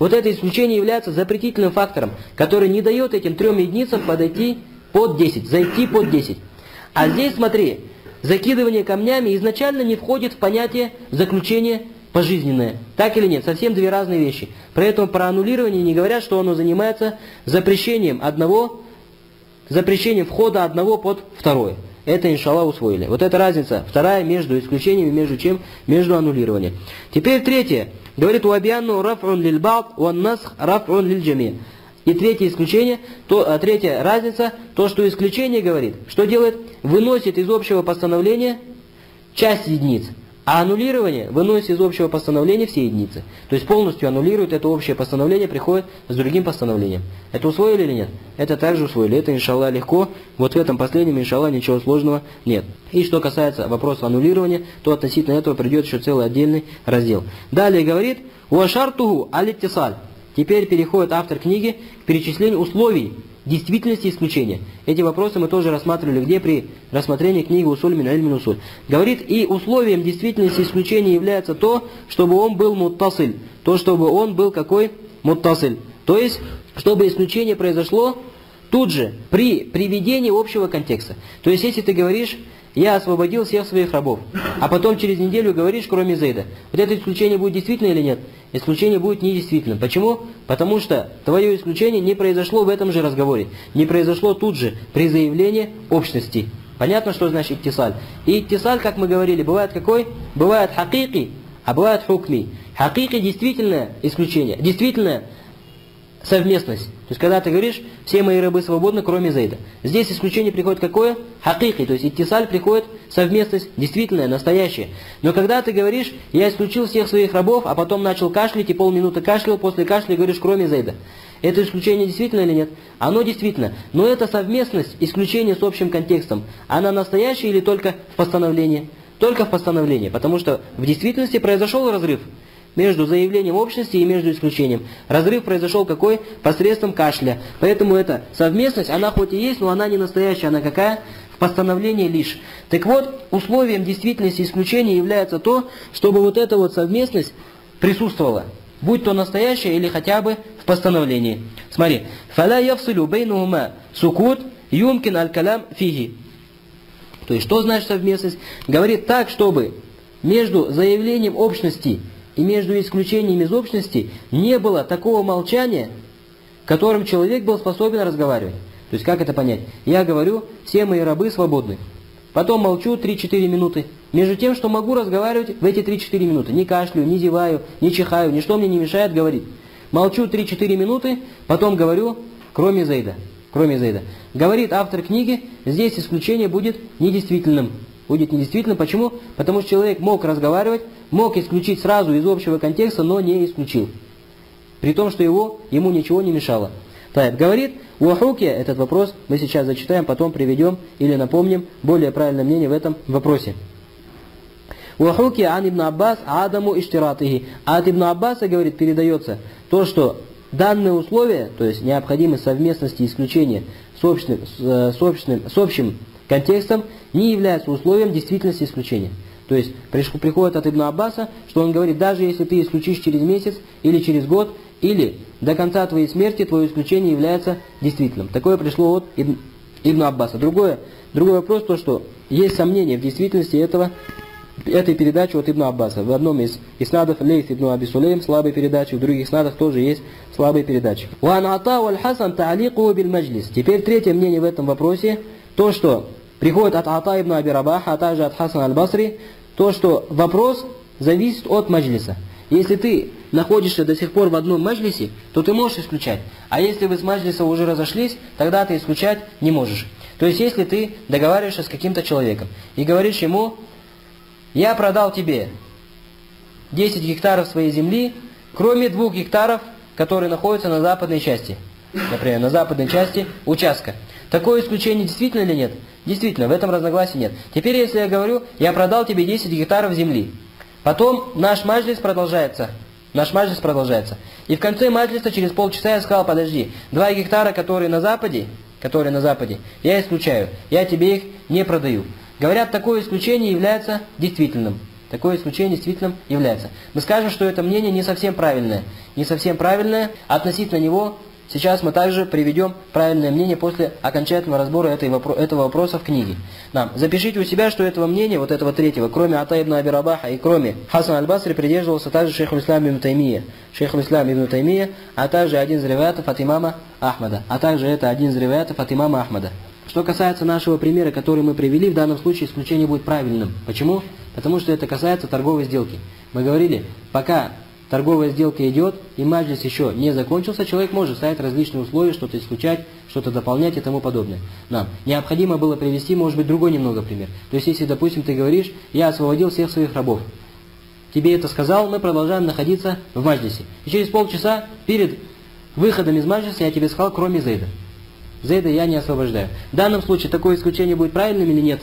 вот это исключение является запретительным фактором, который не дает этим трем единицам подойти под 10, зайти под 10. А здесь, смотри, закидывание камнями изначально не входит в понятие заключения пожизненное. Так или нет? Совсем две разные вещи. Поэтому про аннулирование не говорят, что оно занимается запрещением одного, запрещением входа одного под второе. Это, иншаллах, усвоили. Вот эта разница, вторая между исключениями, между чем? Между аннулированием. Теперь третье. Говорит, «Уабианну раф'ун лиль ба'д, уан раф'ун лиль джами». И третье исключение, то, а третья разница, то, что исключение говорит, что делает? Выносит из общего постановления часть единиц, а аннулирование выносит из общего постановления все единицы. То есть полностью аннулирует это общее постановление, приходит с другим постановлением. Это усвоили или нет? Это также усвоили. Это, иншаллах, легко. Вот в этом последнем, иншаллах, ничего сложного нет. И что касается вопроса аннулирования, то относительно этого придет еще целый отдельный раздел. Далее говорит, «Уашартуху алиттисаль». Теперь переходит автор книги к перечислению условий действительности исключения. Эти вопросы мы тоже рассматривали где при рассмотрении книги «Усуль мин аль усуль». Говорит, и условием действительности исключения является то, чтобы он был муттасыль, то, чтобы он был какой? Муттасыль. То есть, чтобы исключение произошло тут же, при приведении общего контекста. То есть, если ты говоришь, я освободил всех своих рабов, а потом через неделю говоришь, кроме Зейда, вот это исключение будет действительно или нет? исключение будет недействительным. Почему? Потому что твое исключение не произошло в этом же разговоре, не произошло тут же при заявлении общности. Понятно, что значит иттисаль? И иттисаль, как мы говорили, бывает какой? Бывает хакики, а бывает хукми. Хакики действительное исключение, действительное совместность. То есть, когда ты говоришь, все мои рабы свободны, кроме Зейда. Здесь исключение приходит какое? Хакики, то есть иттисаль приходит совместность, действительная, настоящая. Но когда ты говоришь, я исключил всех своих рабов, а потом начал кашлять и полминуты кашлял, после кашля говоришь, кроме Зейда. Это исключение действительно или нет? Оно действительно. Но это совместность, исключение с общим контекстом. Она настоящая или только в постановлении? Только в постановлении, потому что в действительности произошел разрыв между заявлением общности и между исключением. Разрыв произошел какой? Посредством кашля. Поэтому эта совместность, она хоть и есть, но она не настоящая, она какая? В постановлении лишь. Так вот, условием действительности исключения является то, чтобы вот эта вот совместность присутствовала. Будь то настоящая или хотя бы в постановлении. Смотри. «Фаля явсилю бейнухума сукут юмкин аль-калям фиги». То есть, что значит совместность? Говорит так, чтобы между заявлением общности и между исключениями из общности не было такого молчания, которым человек был способен разговаривать. То есть как это понять? Я говорю, все мои рабы свободны. Потом молчу 3-4 минуты. Между тем, что могу разговаривать в эти 3-4 минуты. Не кашлю, не зеваю, не чихаю, ничто мне не мешает говорить. Молчу 3-4 минуты, потом говорю, кроме Зейда. Кроме Зейда. Говорит автор книги, здесь исключение будет недействительным. Будет недействительным. Почему? Потому что человек мог разговаривать, мог исключить сразу из общего контекста, но не исключил. При том, что его, ему ничего не мешало. Так, говорит, у Ахуки этот вопрос мы сейчас зачитаем, потом приведем или напомним более правильное мнение в этом вопросе. У Ахуки ан ибн Аббас Адаму иштиратихи. А от ибн Аббаса, говорит, передается то, что данные условия, то есть необходимость совместности исключения с с, общим, с общим контекстом, не являются условием действительности исключения. То есть приходит от Ибн Аббаса, что он говорит, даже если ты исключишь через месяц или через год, или до конца твоей смерти твое исключение является действительным. Такое пришло от Ибн, Аббаса. Другое, другой вопрос, то что есть сомнения в действительности этого, этой передачи от Ибн Аббаса. В одном из иснадов Лейс Ибн Аби Сулейм слабый передатчик, в других иснадах тоже есть слабые передачи. Теперь третье мнение в этом вопросе, то что приходит от Ата ибн Аби а также от Хасан аль-Басри, то что вопрос зависит от маджлиса. Если ты находишься до сих пор в одном маджлисе, то ты можешь исключать. А если вы с маджлиса уже разошлись, тогда ты исключать не можешь. То есть, если ты договариваешься с каким-то человеком и говоришь ему, я продал тебе 10 гектаров своей земли, кроме двух гектаров, которые находятся на западной части. Например, на западной части участка. Такое исключение действительно или нет? Действительно, в этом разногласий нет. Теперь, если я говорю, я продал тебе 10 гектаров земли. Потом наш маджлис продолжается. Наш маджлис продолжается. И в конце маджлиса через полчаса я сказал, подожди, два гектара, которые на западе, которые на западе, я исключаю. Я тебе их не продаю. Говорят, такое исключение является действительным. Такое исключение действительно является. Мы скажем, что это мнение не совсем правильное. Не совсем правильное. Относительно него сейчас мы также приведем правильное мнение после окончательного разбора этой, этого вопроса в книге. Нам. Запишите у себя, что этого мнения, вот этого третьего, кроме Ата ибн Абирабаха и кроме Хасан аль-Басри, придерживался также шейх Ислам ибн Таймия. Шейх Ислам ибн Таймия, а также один из ревиатов от имама Ахмада. А также это один из ревиатов от имама Ахмада. Что касается нашего примера, который мы привели, в данном случае исключение будет правильным. Почему? Потому что это касается торговой сделки. Мы говорили, пока торговая сделка идет, и маджлис еще не закончился, человек может ставить различные условия, что-то исключать, что-то дополнять и тому подобное. Нам необходимо было привести, может быть, другой немного пример. То есть, если, допустим, ты говоришь, я освободил всех своих рабов, тебе это сказал, мы продолжаем находиться в маджлисе. И через полчаса перед выходом из маджлиса я тебе сказал, кроме Зейда. Зейда я не освобождаю. В данном случае такое исключение будет правильным или нет?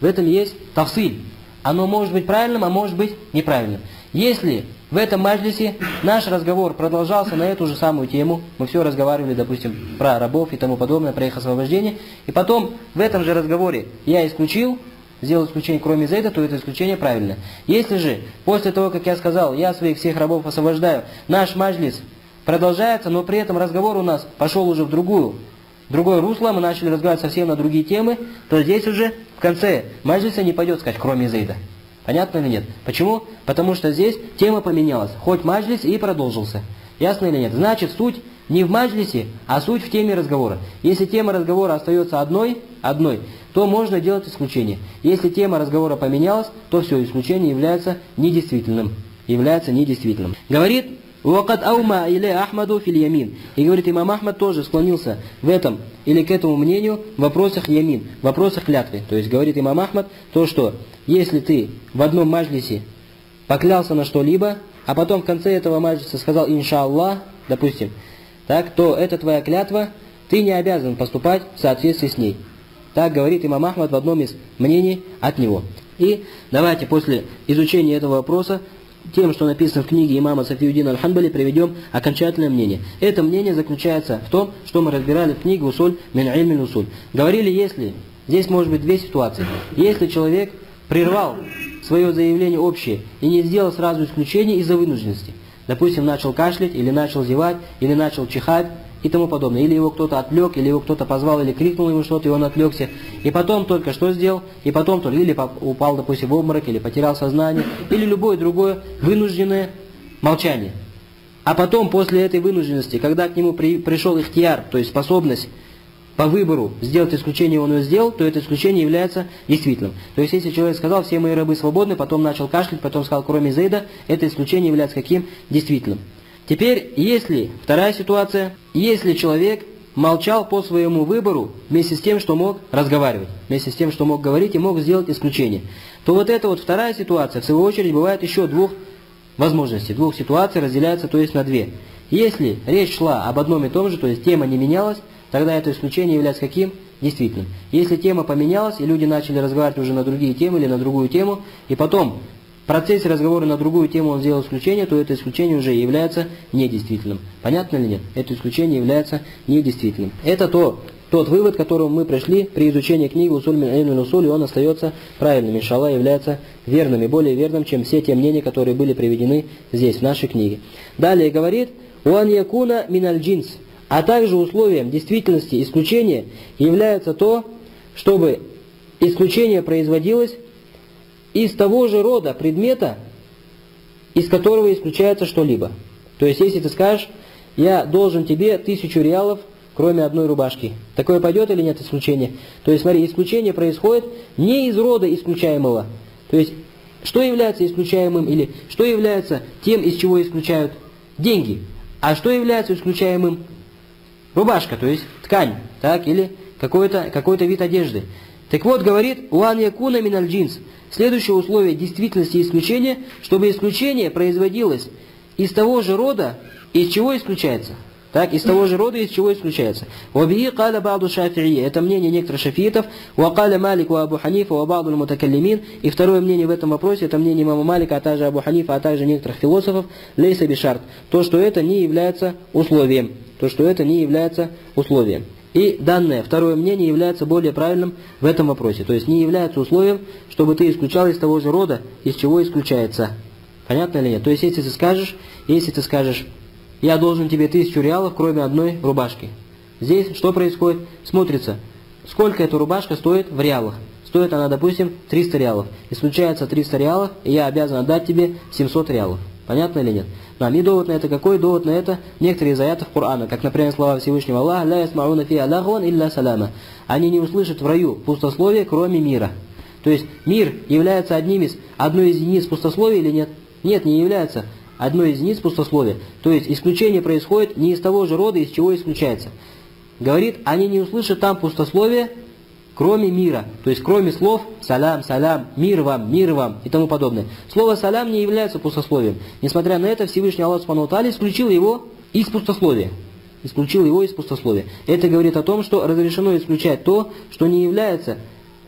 В этом есть тавсиль. Оно может быть правильным, а может быть неправильным. Если в этом маджлисе наш разговор продолжался на эту же самую тему, мы все разговаривали, допустим, про рабов и тому подобное, про их освобождение, и потом в этом же разговоре я исключил, сделал исключение кроме Зейда, то это исключение правильно. Если же после того, как я сказал, я своих всех рабов освобождаю, наш маджлис продолжается, но при этом разговор у нас пошел уже в другую другое русло, мы начали разговаривать совсем на другие темы, то здесь уже в конце маджлиса не пойдет сказать, кроме Зейда. Понятно или нет? Почему? Потому что здесь тема поменялась. Хоть маджлис и продолжился. Ясно или нет? Значит, суть не в маджлисе, а суть в теме разговора. Если тема разговора остается одной, одной, то можно делать исключение. Если тема разговора поменялась, то все, исключение является недействительным. Является недействительным. Говорит Вакад аума или Ахмаду фил ямин. И говорит, имам Ахмад тоже склонился в этом или к этому мнению в вопросах ямин, в вопросах клятвы. То есть говорит имам Ахмад то, что если ты в одном маджлисе поклялся на что-либо, а потом в конце этого маджлиса сказал иншаллах, допустим, так, то это твоя клятва, ты не обязан поступать в соответствии с ней. Так говорит имам Ахмад в одном из мнений от него. И давайте после изучения этого вопроса тем, что написано в книге имама Софиудина Аль-Ханбали, приведем окончательное мнение. Это мнение заключается в том, что мы разбирали в книге «Усуль мин ильмин усуль». Говорили, если, здесь может быть две ситуации. Если человек прервал свое заявление общее и не сделал сразу исключение из-за вынужденности, допустим, начал кашлять, или начал зевать, или начал чихать, и тому подобное. Или его кто-то отвлек, или его кто-то позвал, или крикнул ему что-то, и он отвлекся. И потом только что сделал, и потом только или упал, допустим, в обморок, или потерял сознание, или любое другое вынужденное молчание. А потом, после этой вынужденности, когда к нему при, пришел ихтияр, то есть способность по выбору сделать исключение, он его сделал, то это исключение является действительным. То есть, если человек сказал, все мои рабы свободны, потом начал кашлять, потом сказал, кроме Зейда, это исключение является каким? Действительным. Теперь, если, вторая ситуация, если человек молчал по своему выбору вместе с тем, что мог разговаривать, вместе с тем, что мог говорить и мог сделать исключение, то вот эта вот вторая ситуация, в свою очередь, бывает еще двух возможностей, двух ситуаций разделяется, то есть на две. Если речь шла об одном и том же, то есть тема не менялась, тогда это исключение является каким? Действительным. Если тема поменялась, и люди начали разговаривать уже на другие темы или на другую тему, и потом в процессе разговора на другую тему он сделал исключение, то это исключение уже является недействительным. Понятно или нет? Это исключение является недействительным. Это то, тот вывод, к которому мы пришли при изучении книги Усуль Мин Усуль, и он остается правильным, иншалла, является верным и более верным, чем все те мнения, которые были приведены здесь, в нашей книге. Далее говорит, «Уан якуна миналь джинс», а также условием действительности исключения является то, чтобы исключение производилось из того же рода предмета, из которого исключается что-либо. То есть, если ты скажешь, я должен тебе тысячу реалов, кроме одной рубашки. Такое пойдет или нет исключение? То есть, смотри, исключение происходит не из рода исключаемого. То есть, что является исключаемым или что является тем, из чего исключают деньги? А что является исключаемым? Рубашка, то есть ткань, так, или какой-то какой вид одежды. Так вот, говорит, «Уан якуна миналь джинс». Следующее условие действительности исключения, чтобы исключение производилось из того же рода, из чего исключается. Так, из того же рода, из чего исключается. Вабии каля баду шафии. Это мнение некоторых шафиитов. У Абу Ханифа, у баду мутакаллимин. И второе мнение в этом вопросе, это мнение имама Малика, а также Абу Ханифа, а также некоторых философов. Лейса бишарт. То, что это не является условием. То, что это не является условием. И данное второе мнение является более правильным в этом вопросе. То есть не является условием, чтобы ты исключал из того же рода, из чего исключается. Понятно или нет? То есть если ты скажешь, если ты скажешь, я должен тебе тысячу реалов, кроме одной рубашки. Здесь что происходит? Смотрится, сколько эта рубашка стоит в реалах. Стоит она, допустим, 300 реалов. Исключается 300 реалов, и я обязан отдать тебе 700 реалов. Понятно или нет? Да, и довод на это какой? Довод на это некоторые из аятов Корана, как, например, слова Всевышнего Аллаха, «Ля ясмауна фи аллахван илля салама». Они не услышат в раю пустословие, кроме мира. То есть мир является одним из, одной из единиц пустословия или нет? Нет, не является одной из единиц пустословия. То есть исключение происходит не из того же рода, из чего исключается. Говорит, они не услышат там пустословие, кроме мира, то есть кроме слов салям, салям, мир вам, мир вам и тому подобное. Слово салям не является пустословием. Несмотря на это, Всевышний Аллах Субхану исключил его из пустословия. Исключил его из пустословия. Это говорит о том, что разрешено исключать то, что не является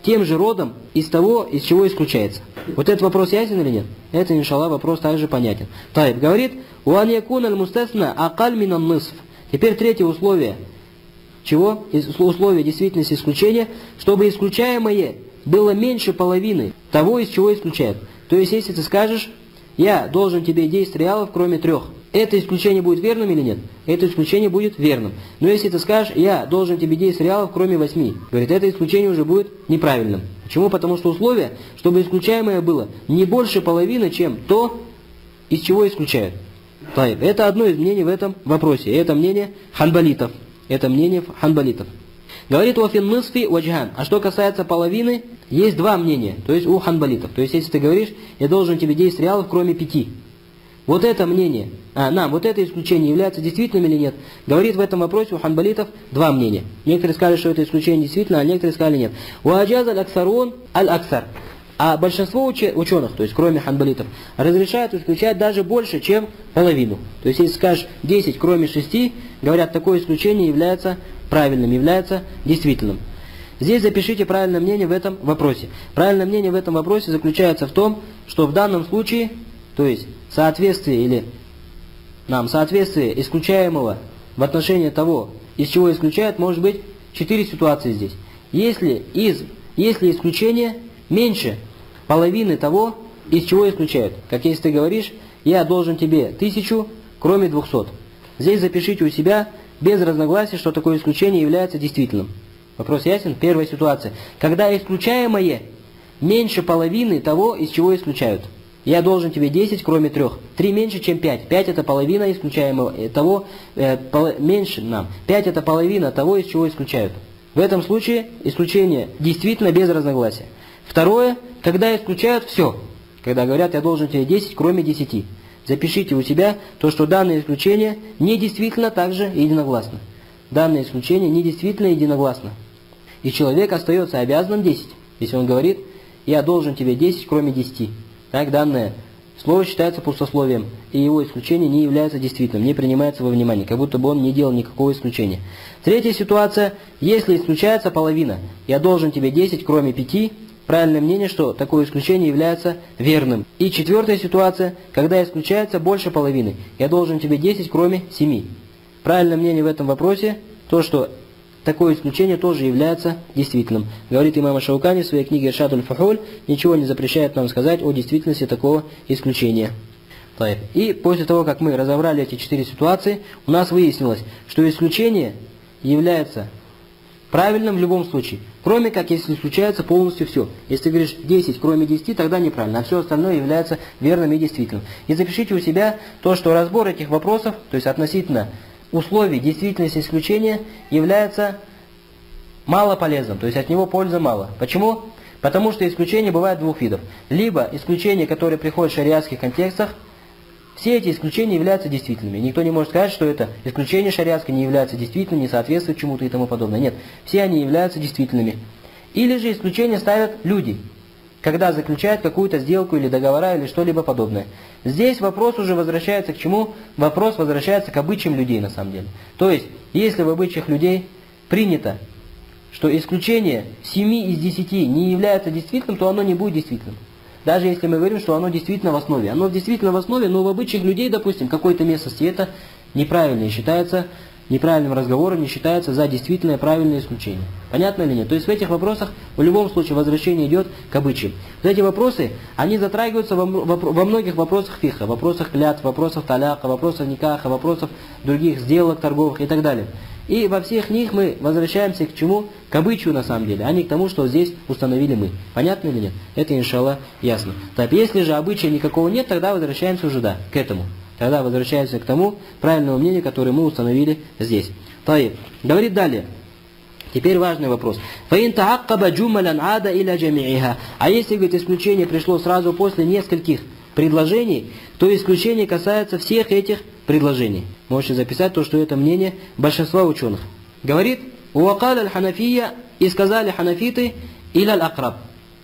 тем же родом из того, из чего исключается. Вот этот вопрос ясен или нет? Это, иншаллах, вопрос также понятен. Тайб говорит, «Уан якун аль мустасна акаль минан нысф». Теперь третье условие – чего? Из условия действительности исключения, чтобы исключаемое было меньше половины того, из чего исключают. То есть, если ты скажешь, я должен тебе 10 реалов, кроме трех, это исключение будет верным или нет? Это исключение будет верным. Но если ты скажешь, я должен тебе 10 реалов, кроме 8, говорит, это исключение уже будет неправильным. Почему? Потому что условие, чтобы исключаемое было не больше половины, чем то, из чего исключают. Это одно из мнений в этом вопросе. Это мнение ханбалитов. Это мнение ханбалитов. Говорит Уафин Нысфи Ваджхан. А что касается половины, есть два мнения, то есть у ханбалитов. То есть если ты говоришь, я должен тебе 10 реалов, кроме пяти. Вот это мнение, а, нам, вот это исключение является действительным или нет, говорит в этом вопросе у ханбалитов два мнения. Некоторые сказали, что это исключение действительно, а некоторые сказали нет. Уаджаз аль-аксарун аль-аксар. А большинство ученых, то есть кроме ханбалитов, разрешают исключать даже больше, чем половину. То есть если скажешь 10 кроме 6, говорят, такое исключение является правильным, является действительным. Здесь запишите правильное мнение в этом вопросе. Правильное мнение в этом вопросе заключается в том, что в данном случае, то есть соответствие или нам соответствие исключаемого в отношении того, из чего исключают, может быть четыре ситуации здесь. Если, из, если исключение меньше половины того, из чего исключают. Как если ты говоришь, я должен тебе тысячу, кроме двухсот. Здесь запишите у себя без разногласий, что такое исключение является действительным. Вопрос ясен? Первая ситуация. Когда исключаемое меньше половины того, из чего исключают. Я должен тебе 10, кроме трех. Три меньше, чем 5. 5 это половина исключаемого э, того, э, пол, меньше нам. 5 это половина того, из чего исключают. В этом случае исключение действительно без разногласия. Второе, когда исключают все. Когда говорят, я должен тебе 10, кроме 10. Запишите у себя то, что данное исключение не действительно также единогласно. данное исключение недействительно единогласно. И человек остается обязанным 10. Если он говорит, я должен тебе 10, кроме 10. Так данное слово считается пустословием, и его исключение не является действительным, не принимается во внимание, как будто бы он не делал никакого исключения. Третья ситуация, если исключается половина, я должен тебе 10, кроме 5, правильное мнение, что такое исключение является верным. И четвертая ситуация, когда исключается больше половины, я должен тебе 10, кроме 7. Правильное мнение в этом вопросе, то, что такое исключение тоже является действительным. Говорит имам Шаукани в своей книге «Шадуль Фахуль», ничего не запрещает нам сказать о действительности такого исключения. И после того, как мы разобрали эти четыре ситуации, у нас выяснилось, что исключение является правильным в любом случае. Кроме как, если исключается полностью все. Если ты говоришь 10, кроме 10, тогда неправильно, а все остальное является верным и действительным. И запишите у себя то, что разбор этих вопросов, то есть относительно условий действительности исключения является мало полезным, то есть от него пользы мало. Почему? Потому что исключения бывают двух видов. Либо исключения, которые приходят в шариатских контекстах, все эти исключения являются действительными. Никто не может сказать, что это исключение шариатское не является действительным, не соответствует чему-то и тому подобное. Нет, все они являются действительными. Или же исключения ставят люди, когда заключают какую-то сделку или договора или что-либо подобное. Здесь вопрос уже возвращается к чему? Вопрос возвращается к обычаям людей на самом деле. То есть, если в обычаях людей принято, что исключение 7 из 10 не является действительным, то оно не будет действительным. Даже если мы говорим, что оно действительно в основе. Оно действительно в основе, но в обычаях людей, допустим, какой-то местности это неправильно и считается неправильным разговором не считается за действительное правильное исключение. Понятно или нет? То есть в этих вопросах в любом случае возвращение идет к обычаям. Вот эти вопросы, они затрагиваются во, во многих вопросах фиха, вопросах клят, вопросах таляка, вопросах никаха, вопросах других сделок торговых и так далее. И во всех них мы возвращаемся к чему? К обычаю на самом деле, а не к тому, что здесь установили мы. Понятно или нет? Это, иншалла, ясно. Так, если же обычая никакого нет, тогда возвращаемся уже, да, к этому. Тогда возвращаемся к тому правильному мнению, которое мы установили здесь. Таиб. Говорит далее. Теперь важный вопрос. А если, говорит, исключение пришло сразу после нескольких предложений, то исключение касается всех этих предложений. Можете записать то, что это мнение большинства ученых. Говорит, «Уакал аль-ханафия» и сказали ханафиты «Иля аль-акраб».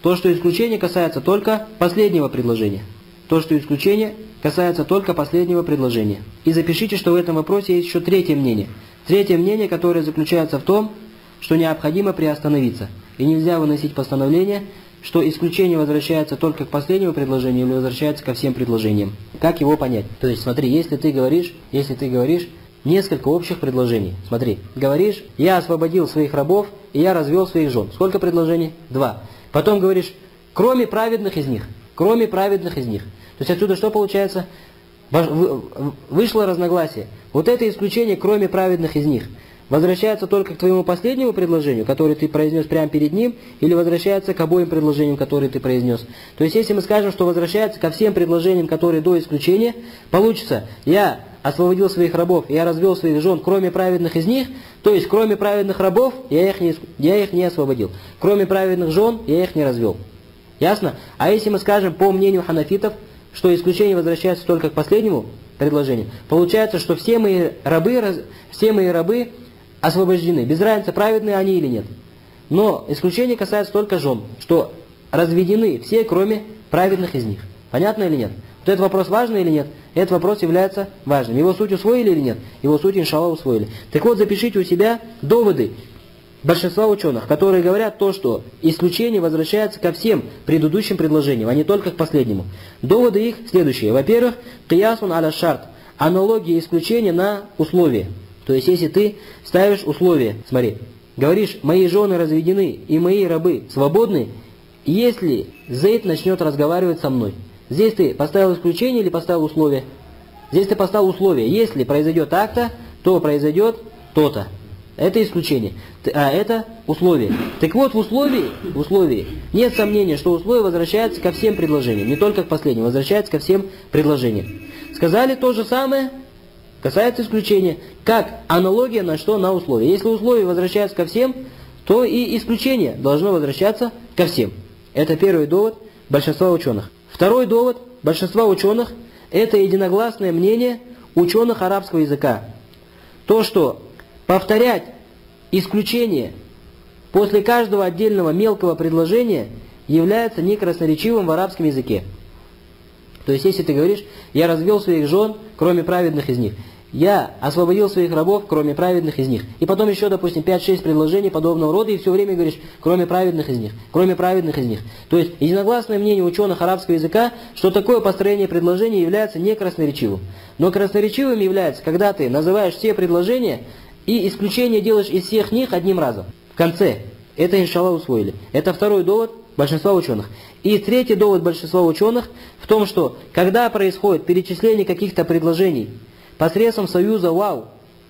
То, что исключение касается только последнего предложения. То, что исключение касается только последнего предложения. И запишите, что в этом вопросе есть еще третье мнение. Третье мнение, которое заключается в том, что необходимо приостановиться. И нельзя выносить постановление, что исключение возвращается только к последнему предложению или возвращается ко всем предложениям. Как его понять? То есть смотри, если ты говоришь, если ты говоришь несколько общих предложений. Смотри, говоришь, я освободил своих рабов, и я развел своих жен. Сколько предложений? Два. Потом говоришь, кроме праведных из них. Кроме праведных из них. То есть отсюда что получается? Вышло разногласие. Вот это исключение, кроме праведных из них, возвращается только к твоему последнему предложению, которое ты произнес прямо перед ним, или возвращается к обоим предложениям, которые ты произнес. То есть если мы скажем, что возвращается ко всем предложениям, которые до исключения, получится, я освободил своих рабов, я развел своих жен, кроме праведных из них, то есть кроме праведных рабов, я их не, я их не освободил. Кроме праведных жен, я их не развел. Ясно? А если мы скажем по мнению ханафитов, что исключение возвращается только к последнему предложению, получается, что все мои рабы, все мои рабы освобождены. Без разницы, праведные они или нет. Но исключение касается только жен, что разведены все, кроме праведных из них. Понятно или нет? Вот этот вопрос важный или нет? Этот вопрос является важным. Его суть усвоили или нет? Его суть, иншаллах, усвоили. Так вот, запишите у себя доводы большинства ученых, которые говорят то, что исключение возвращается ко всем предыдущим предложениям, а не только к последнему. Доводы их следующие. Во-первых, киясун аля шарт, аналогия исключения на условие. То есть, если ты ставишь условие, смотри, говоришь, мои жены разведены и мои рабы свободны, если Зейд начнет разговаривать со мной. Здесь ты поставил исключение или поставил условие? Здесь ты поставил условие. Если произойдет так-то, то произойдет то-то. Это исключение. А это условие. Так вот, в условии, в условии нет сомнения, что условие возвращается ко всем предложениям, не только к последнему, возвращается ко всем предложениям. Сказали то же самое, касается исключения, как аналогия на что? На условие. Если условие возвращается ко всем, то и исключение должно возвращаться ко всем. Это первый довод большинства ученых. Второй довод большинства ученых – это единогласное мнение ученых арабского языка. То, что повторять исключение после каждого отдельного мелкого предложения является некрасноречивым в арабском языке. То есть, если ты говоришь, я развел своих жен, кроме праведных из них, я освободил своих рабов, кроме праведных из них. И потом еще, допустим, 5-6 предложений подобного рода, и все время говоришь, кроме праведных из них, кроме праведных из них. То есть, единогласное мнение ученых арабского языка, что такое построение предложения является не красноречивым. Но красноречивым является, когда ты называешь все предложения, и исключение делаешь из всех них одним разом. В конце. Это, иншалла, усвоили. Это второй довод большинства ученых. И третий довод большинства ученых в том, что когда происходит перечисление каких-то предложений посредством союза вау,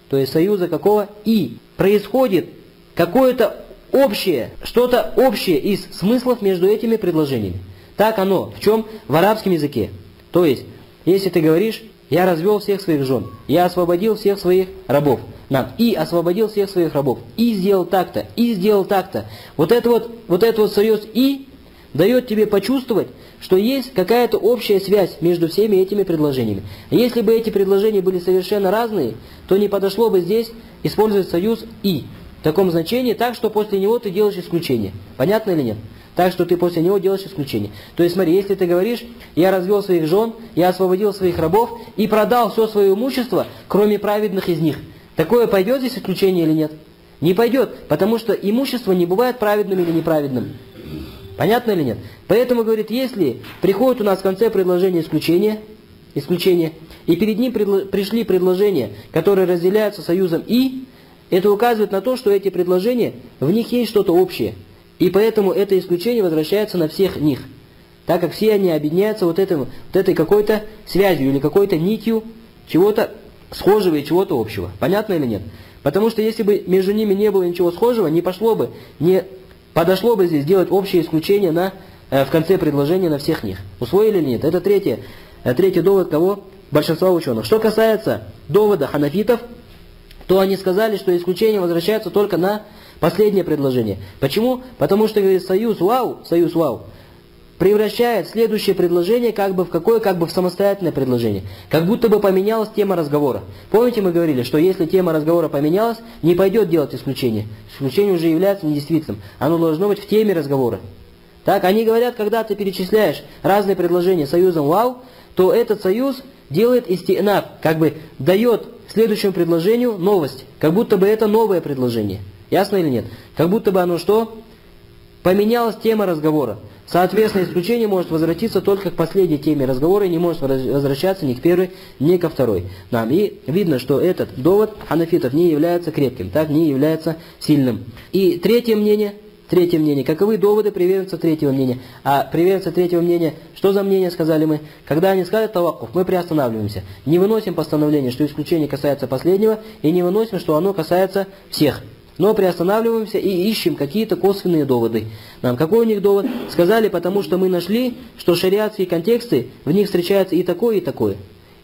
то есть союза какого и, происходит какое-то общее, что-то общее из смыслов между этими предложениями. Так оно, в чем? В арабском языке. То есть, если ты говоришь, я развел всех своих жен, я освободил всех своих рабов, нам, и освободил всех своих рабов, и сделал так-то, и сделал так-то. Вот это вот, вот это вот союз и дает тебе почувствовать, что есть какая-то общая связь между всеми этими предложениями. Если бы эти предложения были совершенно разные, то не подошло бы здесь использовать союз «и» в таком значении, так что после него ты делаешь исключение. Понятно или нет? Так что ты после него делаешь исключение. То есть смотри, если ты говоришь, я развел своих жен, я освободил своих рабов и продал все свое имущество, кроме праведных из них. Такое пойдет здесь исключение или нет? Не пойдет, потому что имущество не бывает праведным или неправедным. Понятно или нет? Поэтому, говорит, если приходит у нас в конце предложения исключение, исключение, и перед ним предло, пришли предложения, которые разделяются союзом «и», это указывает на то, что эти предложения, в них есть что-то общее. И поэтому это исключение возвращается на всех них. Так как все они объединяются вот, этим, вот этой какой-то связью или какой-то нитью чего-то схожего и чего-то общего. Понятно или нет? Потому что если бы между ними не было ничего схожего, не пошло бы, не Подошло бы здесь сделать общее исключение на, э, в конце предложения на всех них. Усвоили или нет? Это третье, э, третий довод кого? Большинства ученых. Что касается довода ханафитов, то они сказали, что исключение возвращается только на последнее предложение. Почему? Потому что, говорит, союз вау, союз вау, превращает следующее предложение как бы в какое, как бы в самостоятельное предложение. Как будто бы поменялась тема разговора. Помните, мы говорили, что если тема разговора поменялась, не пойдет делать исключение. Исключение уже является недействительным. Оно должно быть в теме разговора. Так, они говорят, когда ты перечисляешь разные предложения союзом вау, то этот союз делает истинаб, как бы дает следующему предложению новость, как будто бы это новое предложение. Ясно или нет? Как будто бы оно что? Поменялась тема разговора. Соответственно, исключение может возвратиться только к последней теме разговора и не может возвращаться ни к первой, ни ко второй. Нам и видно, что этот довод ханафитов не является крепким, так не является сильным. И третье мнение, третье мнение, каковы доводы приверженцев третьего мнения? А приверженцы третьего мнения, что за мнение сказали мы? Когда они сказали таваккуф, мы приостанавливаемся. Не выносим постановление, что исключение касается последнего, и не выносим, что оно касается всех. Но приостанавливаемся и ищем какие-то косвенные доводы. Нам какой у них довод? Сказали, потому что мы нашли, что шариатские контексты, в них встречаются и такое, и такое.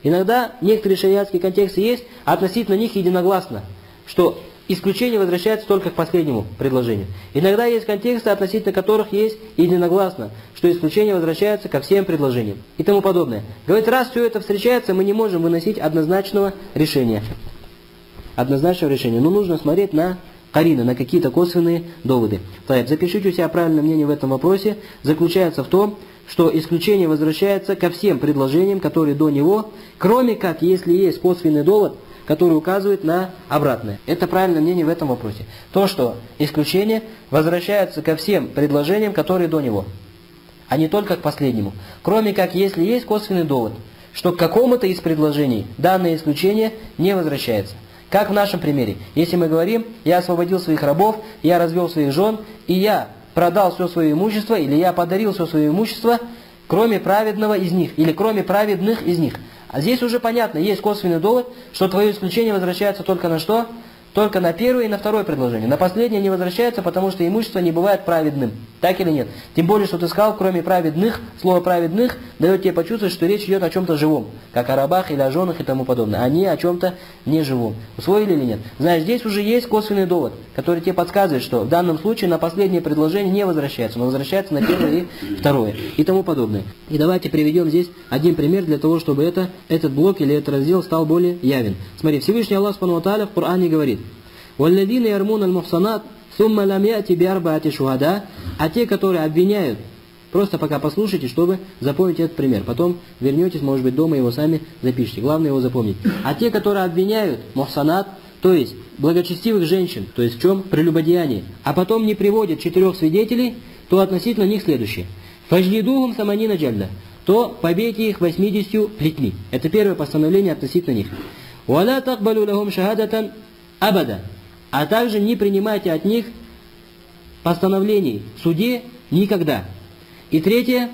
Иногда некоторые шариатские контексты есть, а относительно них единогласно, что исключение возвращается только к последнему предложению. Иногда есть контексты, относительно которых есть единогласно, что исключение возвращается ко всем предложениям и тому подобное. Говорит, раз все это встречается, мы не можем выносить однозначного решения. Однозначного решения. Но нужно смотреть на Карина на какие-то косвенные доводы. Так, запишите у себя правильное мнение в этом вопросе. Заключается в том, что исключение возвращается ко всем предложениям, которые до него, кроме как, если есть косвенный довод, который указывает на обратное. Это правильное мнение в этом вопросе. То, что исключение возвращается ко всем предложениям, которые до него, а не только к последнему. Кроме как, если есть косвенный довод, что к какому-то из предложений данное исключение не возвращается. Как в нашем примере. Если мы говорим, я освободил своих рабов, я развел своих жен, и я продал все свое имущество, или я подарил все свое имущество, кроме праведного из них, или кроме праведных из них. А здесь уже понятно, есть косвенный довод, что твое исключение возвращается только на что? только на первое и на второе предложение. На последнее не возвращается, потому что имущество не бывает праведным. Так или нет? Тем более, что ты сказал, кроме праведных, слово праведных дает тебе почувствовать, что речь идет о чем-то живом, как о рабах или о женах и тому подобное, а не о чем-то неживом. Усвоили или нет? Знаешь, здесь уже есть косвенный довод, который тебе подсказывает, что в данном случае на последнее предложение не возвращается, но возвращается на первое и второе и тому подобное. И давайте приведем здесь один пример для того, чтобы это, этот блок или этот раздел стал более явен. Смотри, Всевышний Аллах в Коране говорит, «Валладина ярмун аль-мухсанат, сумма лам яти биарбаати шухада», а те, которые обвиняют, просто пока послушайте, чтобы запомнить этот пример. Потом вернетесь, может быть, дома его сами запишите. Главное его запомнить. А те, которые обвиняют мухсанат, то есть благочестивых женщин, то есть в чем прелюбодеяние, а потом не приводят четырех свидетелей, то относительно них следующее. Фажлидухум саманина джальда, то побейте их 80 плетьми. Это первое постановление относительно них. Валя такбалю лахум шахадатан абада. А также не принимайте от них постановлений в суде никогда. И третье,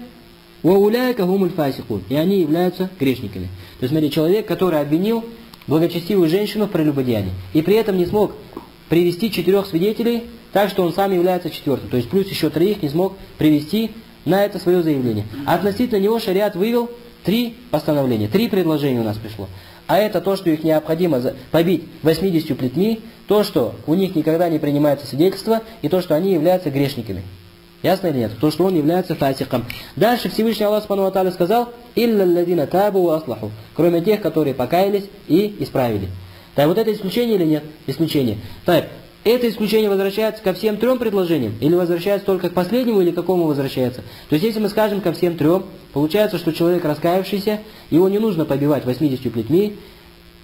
вауляйка гумуль фасикун. И они являются грешниками. То есть, смотри, человек, который обвинил благочестивую женщину в прелюбодеянии, и при этом не смог привести четырех свидетелей, так что он сам является четвертым. То есть плюс еще троих не смог привести на это свое заявление. Относительно него шариат вывел три постановления, три предложения у нас пришло. А это то, что их необходимо побить 80 плетьми, то, что у них никогда не принимается свидетельство, и то, что они являются грешниками. Ясно или нет? То, что он является фасиком. Дальше Всевышний Аллах Субхану сказал, «Илля ладина табу аслаху», кроме тех, которые покаялись и исправили. Так, вот это исключение или нет? Исключение. Так, это исключение возвращается ко всем трем предложениям? Или возвращается только к последнему, или к какому возвращается? То есть, если мы скажем ко всем трем, получается, что человек раскаявшийся, его не нужно побивать 80 плетьми,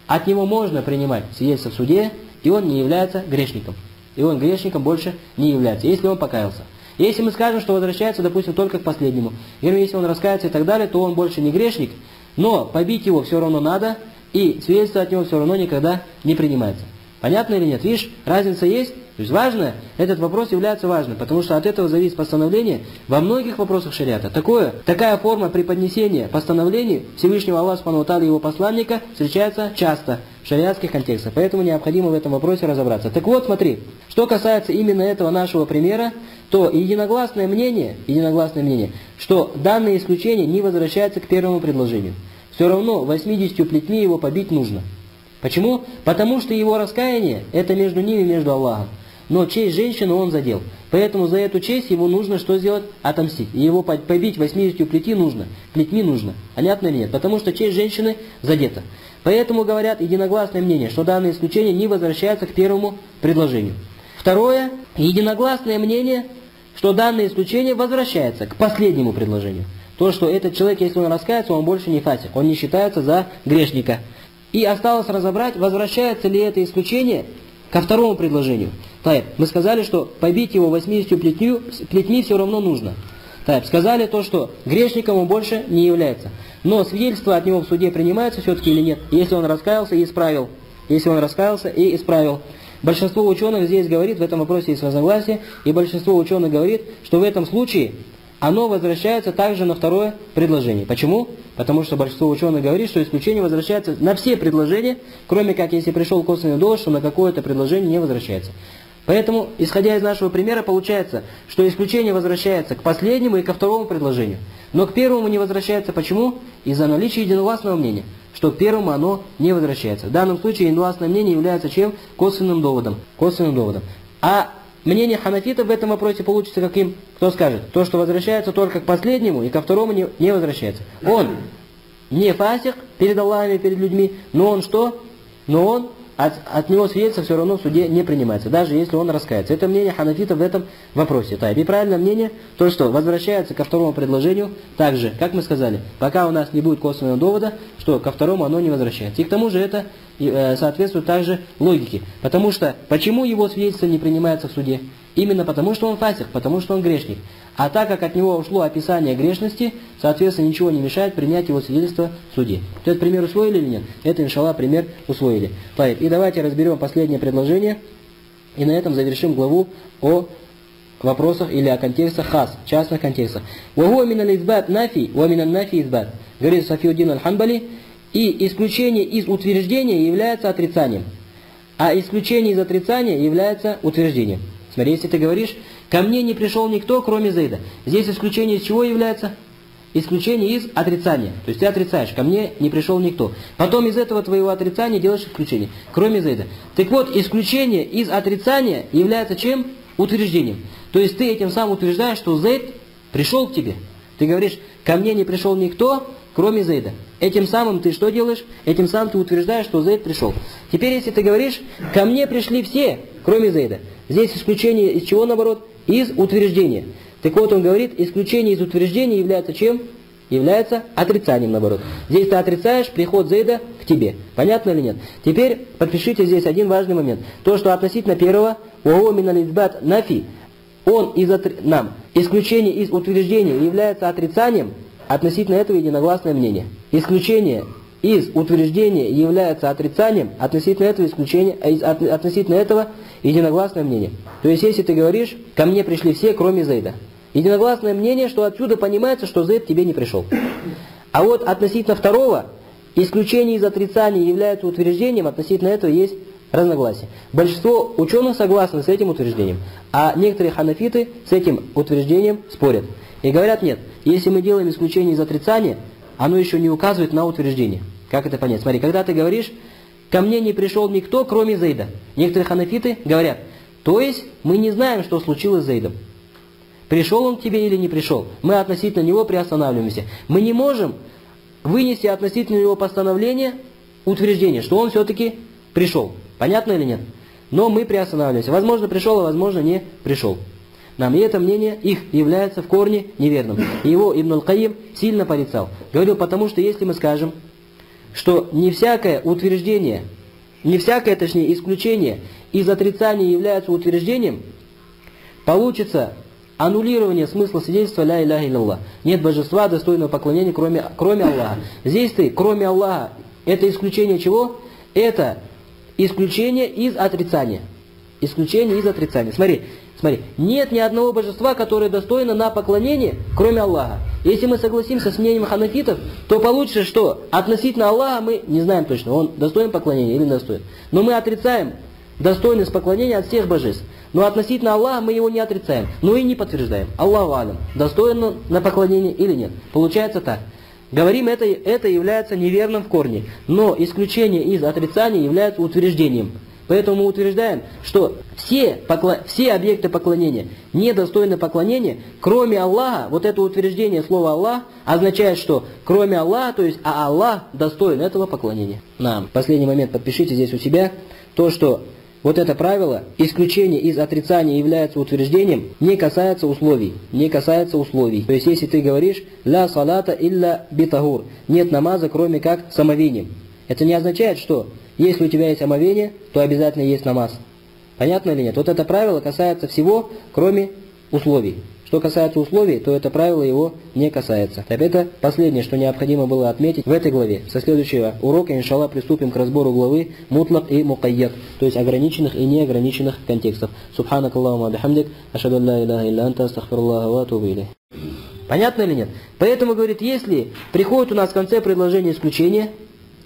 от него можно принимать свидетельство в суде, и он не является грешником. И он грешником больше не является, если он покаялся. Если мы скажем, что возвращается, допустим, только к последнему, или если он раскается и так далее, то он больше не грешник, но побить его все равно надо, и свидетельство от него все равно никогда не принимается. Понятно или нет? Видишь, разница есть? То есть важно, этот вопрос является важным, потому что от этого зависит постановление во многих вопросах шариата. Такое, такая форма преподнесения постановлений Всевышнего Аллаха Субхану его посланника встречается часто шариатских контекстах, поэтому необходимо в этом вопросе разобраться. Так вот, смотри, что касается именно этого нашего примера, то единогласное мнение, единогласное мнение, что данное исключение не возвращается к первому предложению. Все равно 80 плетьми его побить нужно. Почему? Потому что его раскаяние – это между ними, между Аллахом. Но честь женщины он задел. Поэтому за эту честь его нужно что сделать? Отомстить. И его побить 80 плети нужно. Плетьми нужно. Понятно или нет? Потому что честь женщины задета. Поэтому говорят единогласное мнение, что данное исключение не возвращается к первому предложению. Второе, единогласное мнение, что данное исключение возвращается к последнему предложению. То, что этот человек, если он раскается, он больше не фасик, он не считается за грешника. И осталось разобрать, возвращается ли это исключение ко второму предложению. Мы сказали, что побить его 80 плетню, плетьми все равно нужно. Тайп, сказали то, что грешником он больше не является. Но свидетельство от него в суде принимается все-таки или нет, если он раскаялся и исправил. Если он раскаялся и исправил. Большинство ученых здесь говорит, в этом вопросе есть разногласие, и большинство ученых говорит, что в этом случае оно возвращается также на второе предложение. Почему? Потому что большинство ученых говорит, что исключение возвращается на все предложения, кроме как если пришел косвенный довод, что на какое-то предложение не возвращается. Поэтому, исходя из нашего примера, получается, что исключение возвращается к последнему и ко второму предложению. Но к первому не возвращается. Почему? Из-за наличия единогласного мнения, что к первому оно не возвращается. В данном случае единогласное мнение является чем? Косвенным доводом. Косвенным доводом. А мнение ханафитов в этом вопросе получится каким? Кто скажет? То, что возвращается только к последнему и ко второму не, не возвращается. Он не фасик перед Аллахом перед людьми, но он что? Но он от, от него свидетельство все равно в суде не принимается, даже если он раскается. Это мнение ханафитов в этом вопросе. Так, и правильное мнение, то что возвращается ко второму предложению, также, как мы сказали, пока у нас не будет косвенного довода, что ко второму оно не возвращается. И к тому же это э, соответствует также логике. Потому что, почему его свидетельство не принимается в суде? Именно потому, что он фасик, потому что он грешник. А так как от него ушло описание грешности, соответственно, ничего не мешает принять его свидетельство в суде. Этот пример усвоили или нет? Это, иншаллах, пример усвоили. И давайте разберем последнее предложение, и на этом завершим главу о вопросах или о контекстах хас, частных контекстах. «Вагуа минал избат нафи, ва нафи избат», говорит Софиудин Аль-Хамбали, и исключение из утверждения является отрицанием, а исключение из отрицания является утверждением. Смотри, если ты говоришь, ко мне не пришел никто, кроме Зайда. Здесь исключение из чего является? Исключение из отрицания. То есть ты отрицаешь, ко мне не пришел никто. Потом из этого твоего отрицания делаешь исключение, кроме Зайда. Так вот, исключение из отрицания является чем? Утверждением. То есть ты этим самым утверждаешь, что Зайд пришел к тебе. Ты говоришь, ко мне не пришел никто, кроме Зейда. Этим самым ты что делаешь? Этим самым ты утверждаешь, что Зейд пришел. Теперь, если ты говоришь, ко мне пришли все, кроме Зейда. Здесь исключение из чего, наоборот? Из утверждения. Так вот, он говорит, исключение из утверждения является чем? Является отрицанием, наоборот. Здесь ты отрицаешь приход Зейда к тебе. Понятно или нет? Теперь подпишите здесь один важный момент. То, что относительно первого, «Уо нафи», он из отри... нам, исключение из утверждения является отрицанием, относительно этого единогласное мнение. Исключение из утверждения является отрицанием, относительно этого исключения, а относительно этого единогласное мнение. То есть, если ты говоришь, ко мне пришли все, кроме Зейда. Единогласное мнение, что отсюда понимается, что Зейд тебе не пришел. А вот относительно второго, исключение из отрицания является утверждением, относительно этого есть разногласия. Большинство ученых согласны с этим утверждением, а некоторые ханафиты с этим утверждением спорят. И говорят, нет, если мы делаем исключение из отрицания, оно еще не указывает на утверждение. Как это понять? Смотри, когда ты говоришь, ко мне не пришел никто, кроме Зейда. Некоторые ханафиты говорят, то есть мы не знаем, что случилось с Зейдом. Пришел он к тебе или не пришел. Мы относительно него приостанавливаемся. Мы не можем вынести относительно него постановление, утверждение, что он все-таки пришел. Понятно или нет? Но мы приостанавливаемся. Возможно, пришел, а возможно, не пришел. Нам и это мнение их является в корне неверным. И его Ибн Аль-Каим сильно порицал. Говорил, потому что если мы скажем, что не всякое утверждение, не всякое, точнее, исключение из отрицания является утверждением, получится аннулирование смысла свидетельства «Ля Иляха Илlallah». Нет божества, достойного поклонения, кроме, кроме Аллаха. Здесь ты, кроме Аллаха, это исключение чего? Это исключение из отрицания. Исключение из отрицания. Смотри, смотри, нет ни одного божества, которое достойно на поклонение, кроме Аллаха. Если мы согласимся с мнением ханафитов, то получится, что относительно Аллаха мы не знаем точно, он достоин поклонения или не достоин. Но мы отрицаем достойность поклонения от всех божеств. Но относительно Аллаха мы его не отрицаем, но и не подтверждаем. Аллаху алям, достоин на поклонение или нет. Получается так. Говорим, это, это является неверным в корне, но исключение из отрицания является утверждением. Поэтому мы утверждаем, что все, покло... все объекты поклонения недостойны поклонения, кроме Аллаха. Вот это утверждение слова Аллах означает, что кроме Аллаха, то есть а Аллах достоин этого поклонения. Нам. Последний момент подпишите здесь у себя то, что вот это правило, исключение из отрицания является утверждением, не касается условий. Не касается условий. То есть, если ты говоришь «ля салата илля битагур» – нет намаза, кроме как самовением. Это не означает, что если у тебя есть омовение, то обязательно есть намаз. Понятно или нет? Вот это правило касается всего, кроме условий. Что касается условий, то это правило его не касается. Это последнее, что необходимо было отметить в этой главе. Со следующего урока, иншаллах, приступим к разбору главы мутлак и мукайят, то есть ограниченных и неограниченных контекстов. Субханак Аллахума бихамдик, ашаду илля анта, астахфируllaха ва Понятно или нет? Поэтому, говорит, если приходит у нас в конце предложения исключение,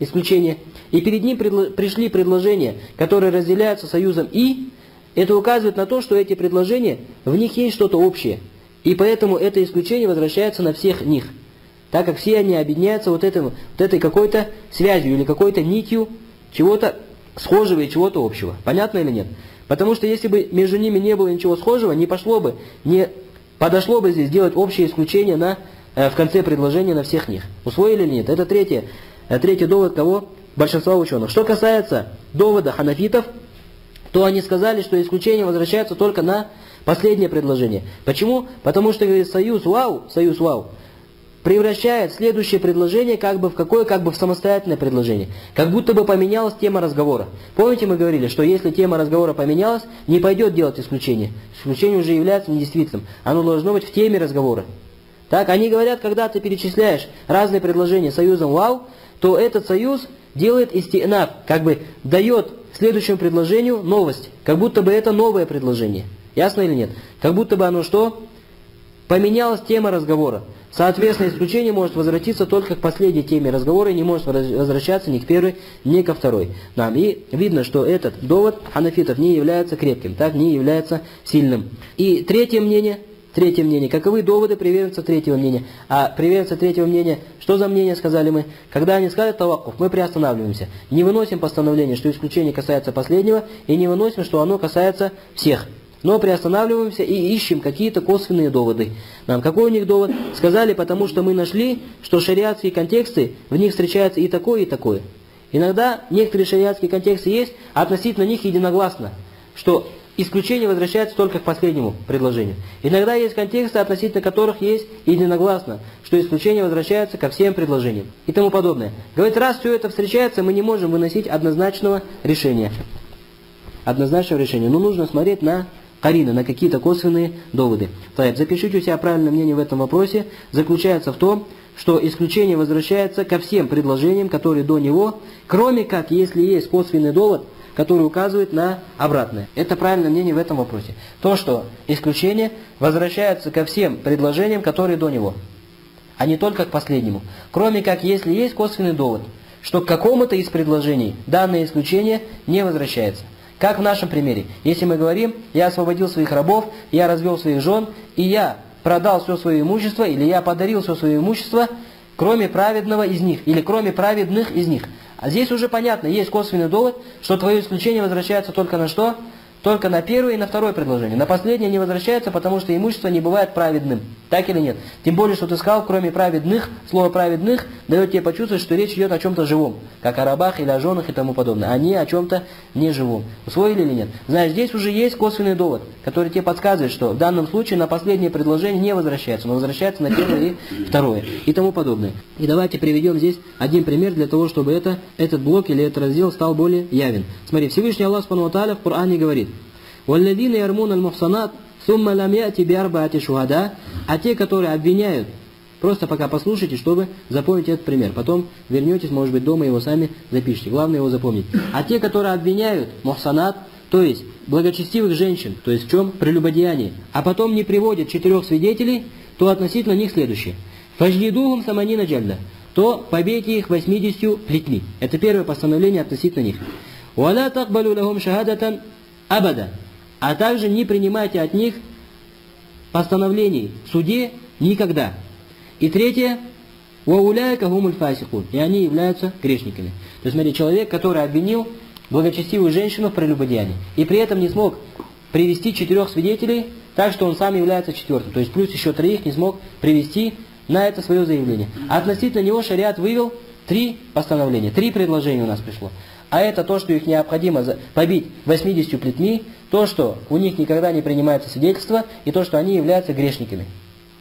исключение, и перед ним пришли предложения, которые разделяются союзом «и», это указывает на то, что эти предложения, в них есть что-то общее. И поэтому это исключение возвращается на всех них. Так как все они объединяются вот, этим, вот этой какой-то связью или какой-то нитью чего-то схожего и чего-то общего. Понятно или нет? Потому что если бы между ними не было ничего схожего, не пошло бы, не подошло бы здесь делать общее исключение на, э, в конце предложения на всех них. Усвоили или нет? Это третье, э, третий довод кого? Большинства ученых. Что касается довода ханафитов, то они сказали, что исключение возвращается только на последнее предложение. Почему? Потому что, говорит, союз вау, союз вау, превращает следующее предложение как бы в какое, как бы в самостоятельное предложение. Как будто бы поменялась тема разговора. Помните, мы говорили, что если тема разговора поменялась, не пойдет делать исключение. Исключение уже является недействительным. Оно должно быть в теме разговора. Так, они говорят, когда ты перечисляешь разные предложения союзом вау, то этот союз делает истинаб, как бы дает следующему предложению новость, как будто бы это новое предложение. Ясно или нет? Как будто бы оно что? Поменялась тема разговора. Соответственно, исключение может возвратиться только к последней теме разговора и не может возвращаться ни к первой, ни ко второй. Нам и видно, что этот довод ханафитов не является крепким, так не является сильным. И третье мнение – Третье мнение. Каковы доводы приверженцев третьего мнения? А приверженцы третьего мнения, что за мнение сказали мы? Когда они сказали тавакуф, мы приостанавливаемся. Не выносим постановление, что исключение касается последнего, и не выносим, что оно касается всех. но приостанавливаемся и ищем какие-то косвенные доводы. Нам какой у них довод? Сказали, потому что мы нашли, что шариатские контексты, в них встречаются и такое, и такое. Иногда некоторые шариатские контексты есть, а относительно них единогласно, что исключение возвращается только к последнему предложению. Иногда есть контексты, относительно которых есть единогласно, что исключение возвращается ко всем предложениям и тому подобное. Говорит, раз все это встречается, мы не можем выносить однозначного решения. Однозначного решения. Но нужно смотреть на карина, на какие-то косвенные доводы. Так, запишите у себя правильное мнение в этом вопросе. Заключается в том, что исключение возвращается ко всем предложениям, которые до него, кроме как, если есть косвенный довод, который указывает на обратное. Это правильное мнение в этом вопросе. То, что исключение возвращается ко всем предложениям, которые до него, а не только к последнему. Кроме как, если есть косвенный довод, что к какому-то из предложений данное исключение не возвращается. Как в нашем примере. Если мы говорим, я освободил своих рабов, я развел своих жен, и я продал все свое имущество, или я подарил все свое имущество, кроме праведного из них, или кроме праведных из них. А здесь уже понятно, есть косвенный довод, что твое исключение возвращается только на что? Только на первое и на второе предложение. На последнее не возвращается, потому что имущество не бывает праведным. Так или нет? Тем более, что ты сказал, кроме праведных, слово праведных дает тебе почувствовать, что речь идет о чем-то живом. Как о рабах или о женах и тому подобное. А не о чем-то неживом. Усвоили или нет? Знаешь, здесь уже есть косвенный довод, который тебе подсказывает, что в данном случае на последнее предложение не возвращается, но возвращается на первое и второе. И тому подобное. И давайте приведем здесь один пример для того, чтобы это, этот блок или этот раздел стал более явен. Смотри, Всевышний Аллах в Коране говорит, «Валладина ярмун аль-мухсанат, сумма лам яти биарбаати шухада», а те, которые обвиняют, просто пока послушайте, чтобы запомнить этот пример. Потом вернетесь, может быть, дома его сами запишите. Главное его запомнить. А те, которые обвиняют мухсанат, то есть благочестивых женщин, то есть в чем? Прелюбодеяние, а потом не приводят четырех свидетелей, то относительно них следующее. Фажлидухум саманина джальда, то побейте их 80 плетьми. Это первое постановление относительно них. Уаля такбалю лахум шахадатан абада а также не принимайте от них постановлений в суде никогда. И третье, «Вауляйка гумуль фасикун», и они являются грешниками. То есть, смотри, человек, который обвинил благочестивую женщину в прелюбодеянии, и при этом не смог привести четырех свидетелей, так что он сам является четвертым. То есть, плюс еще троих не смог привести на это свое заявление. Относительно него шариат вывел три постановления, три предложения у нас пришло. А это то, что их необходимо побить 80 плетьми, то, что у них никогда не принимается свидетельство, и то, что они являются грешниками.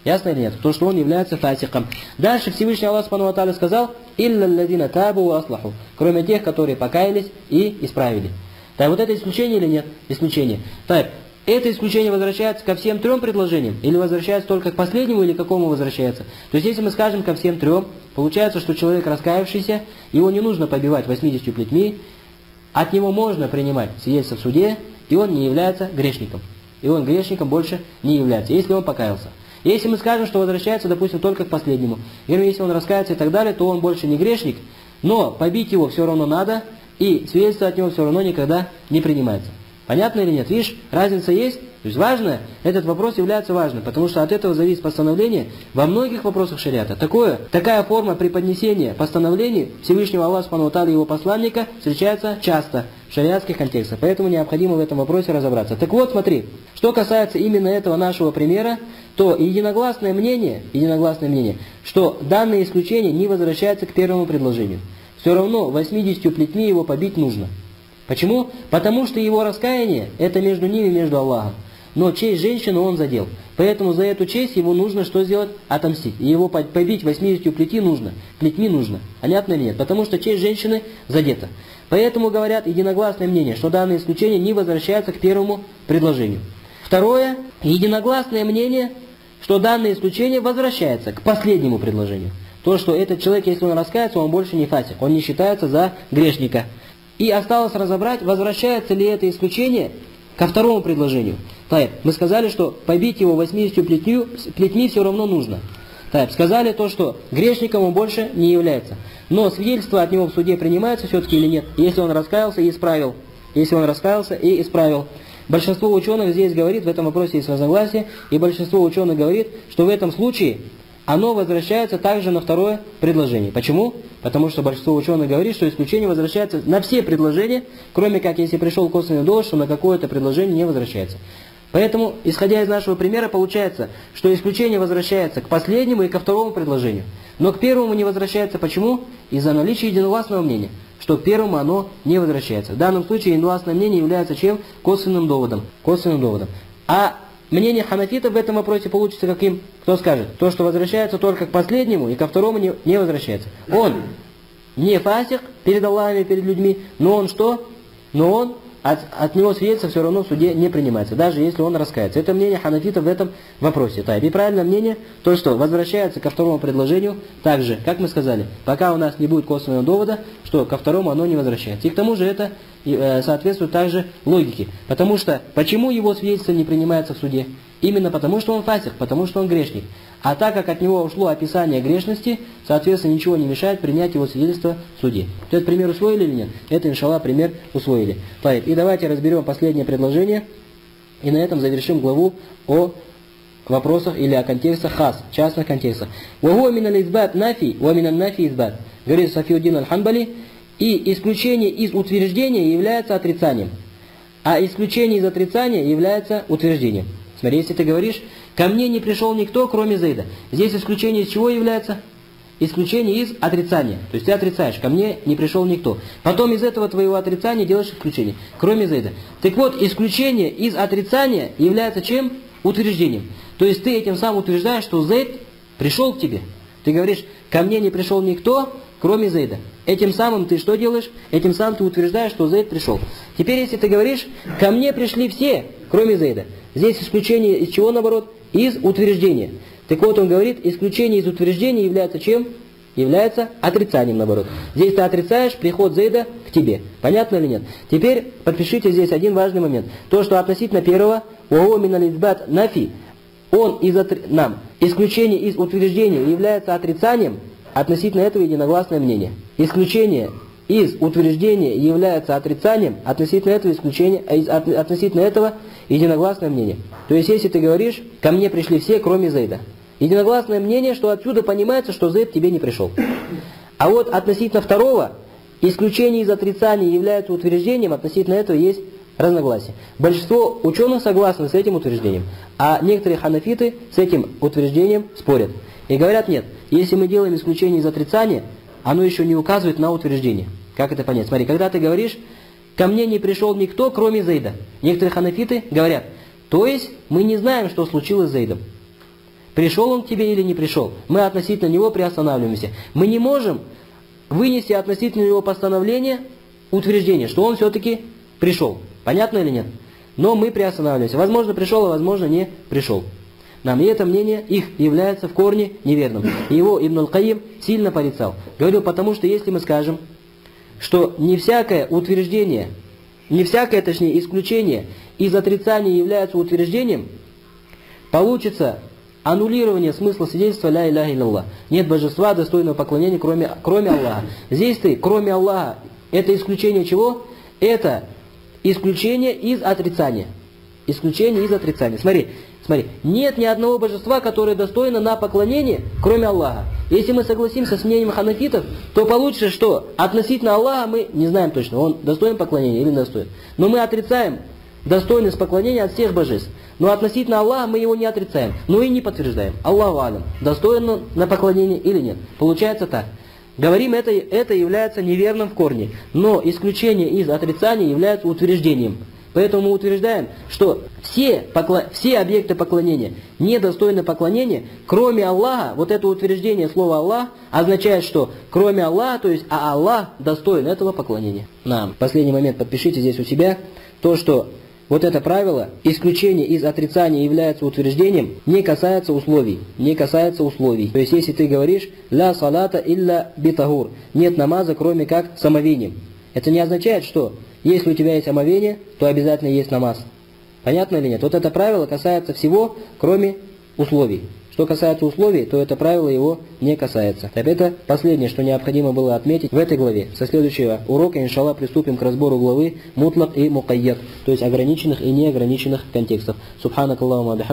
Ясно или нет? То, что он является фасиком. Дальше Всевышний Аллах Субхану сказал, «Илля ладина табу аслаху», кроме тех, которые покаялись и исправили. Так вот это исключение или нет? Исключение. Так, это исключение возвращается ко всем трем предложениям, или возвращается только к последнему, или к какому возвращается? То есть, если мы скажем ко всем трем, получается, что человек раскаявшийся, его не нужно побивать 80 плетьми, от него можно принимать свидетельство в суде, и он не является грешником. И он грешником больше не является, если он покаялся. Если мы скажем, что возвращается, допустим, только к последнему, или если он раскается и так далее, то он больше не грешник, но побить его все равно надо, и свидетельство от него все равно никогда не принимается. Понятно или нет? Видишь, разница есть? То есть важно, этот вопрос является важным, потому что от этого зависит постановление во многих вопросах шариата. Такое, такая форма преподнесения постановлений Всевышнего Аллаха Субхану и его посланника встречается часто в шариатских контекстах, поэтому необходимо в этом вопросе разобраться. Так вот, смотри, что касается именно этого нашего примера, то единогласное мнение, единогласное мнение, что данное исключение не возвращается к первому предложению. Все равно 80 плетьми его побить нужно. Почему? Потому что его раскаяние – это между ними, между Аллахом. Но честь женщины он задел. Поэтому за эту честь ему нужно что сделать? Отомстить. И его побить 80 плети нужно. Плетьми нужно. Понятно или нет? Потому что честь женщины задета. Поэтому говорят единогласное мнение, что данное исключение не возвращается к первому предложению. Второе, единогласное мнение, что данное исключение возвращается к последнему предложению. То, что этот человек, если он раскается, он больше не фасик, он не считается за грешника. И осталось разобрать, возвращается ли это исключение ко второму предложению. Так, мы сказали, что побить его 80 плетню, плетьми все равно нужно. Так, сказали то, что грешником он больше не является. Но свидетельство от него в суде принимается все-таки или нет, если он раскаялся и исправил. Если он раскаялся и исправил. Большинство ученых здесь говорит, в этом вопросе есть разногласие, и большинство ученых говорит, что в этом случае оно возвращается также на второе предложение. Почему? Потому что большинство ученых говорит, что исключение возвращается на все предложения, кроме как если пришел косвенный довод, что на какое-то предложение не возвращается. Поэтому, исходя из нашего примера, получается, что исключение возвращается к последнему и ко второму предложению. Но к первому не возвращается. Почему? Из-за наличия единогласного мнения, что к первому оно не возвращается. В данном случае единогласное мнение является чем? Косвенным доводом. Косвенным доводом. А мнение ханафитов в этом вопросе получится каким? Кто скажет? То, что возвращается только к последнему и ко второму не, не возвращается. Он не фасик перед Аллахом перед людьми, но он что? Но он от, от него свидетельство все равно в суде не принимается, даже если он раскается. Это мнение ханафитов в этом вопросе. Так, и правильное мнение, то, что возвращается ко второму предложению, также, как мы сказали, пока у нас не будет косвенного довода, что ко второму оно не возвращается. И к тому же это э, соответствует также логике. Потому что, почему его свидетельство не принимается в суде? Именно потому, что он фасик, потому что он грешник. А так как от него ушло описание грешности, соответственно, ничего не мешает принять его свидетельство в суде. Этот пример усвоили или нет? Это, иншаллах, пример усвоили. И давайте разберем последнее предложение, и на этом завершим главу о вопросах или о контекстах хас, частных контекстах. «Вагуа минал избат нафи, ва минал нафи избат», говорит Софиудин аль-Ханбали, и исключение из утверждения является отрицанием, а исключение из отрицания является утверждением. Смотри, если ты говоришь, ко мне не пришел никто, кроме Зейда. Здесь исключение из чего является? Исключение из отрицания. То есть ты отрицаешь, ко мне не пришел никто. Потом из этого твоего отрицания делаешь исключение, кроме Зейда. Так вот, исключение из отрицания является чем? Утверждением. То есть ты этим самым утверждаешь, что Зейд пришел к тебе. Ты говоришь, ко мне не пришел никто, кроме Зейда. Этим самым ты что делаешь? Этим самым ты утверждаешь, что Зейд пришел. Теперь, если ты говоришь, ко мне пришли все, кроме Зейда. Здесь исключение из чего, наоборот? Из утверждения. Так вот, он говорит, исключение из утверждения является чем? Является отрицанием, наоборот. Здесь ты отрицаешь приход Зейда к тебе. Понятно или нет? Теперь подпишите здесь один важный момент. То, что относительно первого, ООО минализбат нафи, он из отри... нам, исключение из утверждения является отрицанием, относительно этого единогласное мнение. Исключение из утверждения является отрицанием, относительно этого исключения, а относительно этого единогласное мнение. То есть, если ты говоришь, ко мне пришли все, кроме Зейда. Единогласное мнение, что отсюда понимается, что Зейд тебе не пришел. А вот относительно второго, исключение из отрицания является утверждением, относительно этого есть разногласия. Большинство ученых согласны с этим утверждением, а некоторые ханафиты с этим утверждением спорят. И говорят, нет, если мы делаем исключение из отрицания, оно еще не указывает на утверждение. Как это понять? Смотри, когда ты говоришь, ко мне не пришел никто, кроме Зейда. Некоторые ханафиты говорят, то есть мы не знаем, что случилось с Зейдом. Пришел он к тебе или не пришел. Мы относительно него приостанавливаемся. Мы не можем вынести относительно него постановление, утверждение, что он все-таки пришел. Понятно или нет? Но мы приостанавливаемся. Возможно, пришел, а возможно, не пришел. Нам и это мнение их является в корне неверным. И его Ибн Аль-Каим сильно порицал. Говорил, потому что если мы скажем, что не всякое утверждение, не всякое, точнее, исключение из отрицания является утверждением, получится аннулирование смысла свидетельства «Ля иляха илlallah». Нет божества, достойного поклонения, кроме, кроме Аллаха. Здесь ты, кроме Аллаха, это исключение чего? Это исключение из отрицания. Исключение из отрицания. Смотри, Смотри, нет ни одного божества, которое достойно на поклонение, кроме Аллаха. Если мы согласимся с мнением ханафитов, то получится, что относительно Аллаха мы не знаем точно, он достоин поклонения или достоин. Но мы отрицаем достойность поклонения от всех божеств. Но относительно Аллаха мы его не отрицаем, но и не подтверждаем. Аллаху алям, достоин он на поклонение или нет. Получается так. Говорим, это, это является неверным в корне, но исключение из отрицания является утверждением. Поэтому мы утверждаем, что все, покло... все объекты поклонения недостойны поклонения, кроме Аллаха. Вот это утверждение слова Аллах означает, что кроме Аллаха, то есть а Аллах достоин этого поклонения. Нам. Последний момент подпишите здесь у себя. То, что вот это правило, исключение из отрицания является утверждением, не касается условий. Не касается условий. То есть, если ты говоришь «ля салата илля битагур» – нет намаза, кроме как самовением. Это не означает, что если у тебя есть омовение, то обязательно есть намаз. Понятно или нет? Вот это правило касается всего, кроме условий. Что касается условий, то это правило его не касается. Это последнее, что необходимо было отметить в этой главе. Со следующего урока, иншаллах, приступим к разбору главы мутлак и мукайят, то есть ограниченных и неограниченных контекстов. Субханак Аллахума.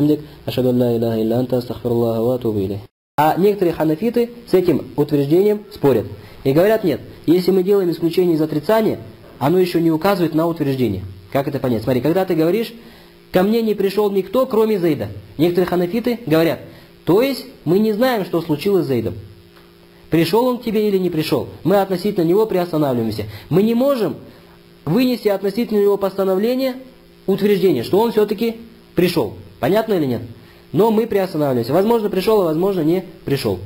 А некоторые ханафиты с этим утверждением спорят. И говорят, нет, если мы делаем исключение из отрицания, оно еще не указывает на утверждение. Как это понять? Смотри, когда ты говоришь, ко мне не пришел никто, кроме Зейда. Некоторые ханафиты говорят, то есть мы не знаем, что случилось с Зейдом. Пришел он к тебе или не пришел. Мы относительно него приостанавливаемся. Мы не можем вынести относительно него постановление, утверждение, что он все-таки пришел. Понятно или нет? Но мы приостанавливаемся. Возможно, пришел, а возможно, не пришел.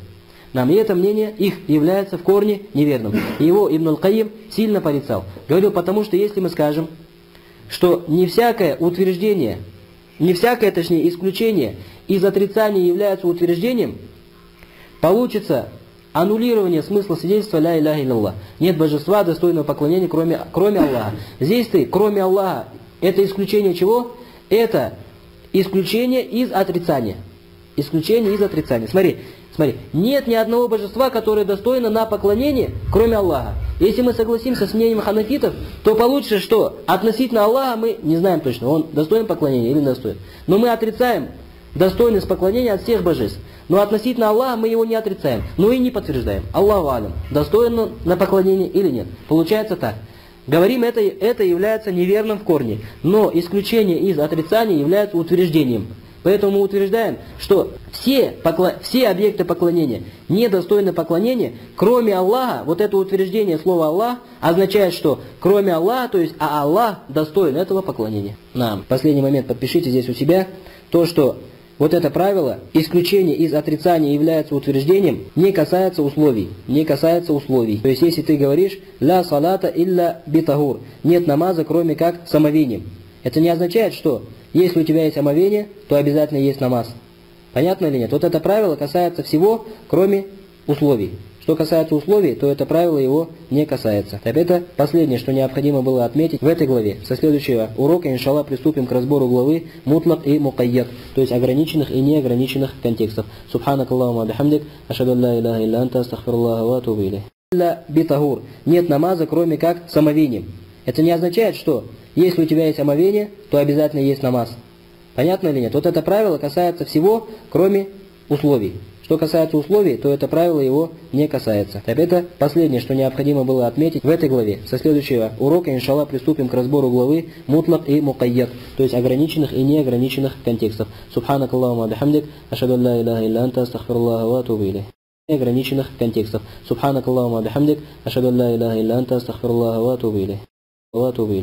Нам и это мнение их является в корне неверным. И его Ибн Аль-Каим сильно порицал. Говорил, потому что если мы скажем, что не всякое утверждение, не всякое, точнее, исключение из отрицания является утверждением, получится аннулирование смысла свидетельства «Ля иляха илlallah». Нет божества, достойного поклонения, кроме, кроме Аллаха. Здесь ты, кроме Аллаха, это исключение чего? Это исключение из отрицания. Исключение из отрицания. Смотри, смотри, нет ни одного божества, которое достойно на поклонение, кроме Аллаха. Если мы согласимся с мнением ханафитов, то получится, что относительно Аллаха мы не знаем точно, он достоин поклонения или не достоин. Но мы отрицаем достойность поклонения от всех божеств. Но относительно Аллаха мы его не отрицаем, но и не подтверждаем. Аллаху алям, достоин на поклонение или нет. Получается так. Говорим, это, это является неверным в корне, но исключение из отрицания является утверждением. Поэтому мы утверждаем, что все, покло... все объекты поклонения недостойны поклонения, кроме Аллаха. Вот это утверждение слова Аллах означает, что кроме Аллаха, то есть а Аллах достоин этого поклонения. Нам. Последний момент подпишите здесь у себя. То, что вот это правило, исключение из отрицания является утверждением, не касается условий. Не касается условий. То есть, если ты говоришь «ля салата илля битагур» нет намаза, кроме как самовением. Это не означает, что если у тебя есть омовение, то обязательно есть намаз. Понятно или нет? Вот это правило касается всего, кроме условий. Что касается условий, то это правило его не касается. Это последнее, что необходимо было отметить в этой главе. Со следующего урока, иншаллах, приступим к разбору главы мутлак и мукайят, то есть ограниченных и неограниченных контекстов. Субханак Аллахума бихамдик, ашаду ла илля анта, астахфирлаха ва атубу битагур. Нет намаза, кроме как самовением. Это не означает, что если у тебя есть омовение, то обязательно есть намаз. Понятно или нет? Вот это правило касается всего, кроме условий. Что касается условий, то это правило его не касается. Это последнее, что необходимо было отметить в этой главе. Со следующего урока, иншаллах, приступим к разбору главы мутлак и мукайят, то есть ограниченных и неограниченных контекстов. Субханак Аллахума бихамдик, ашаду ла илляха илля анта, Неограниченных контекстов. Субханак Аллахума бихамдик, ашаду ла илляха илля анта, атубу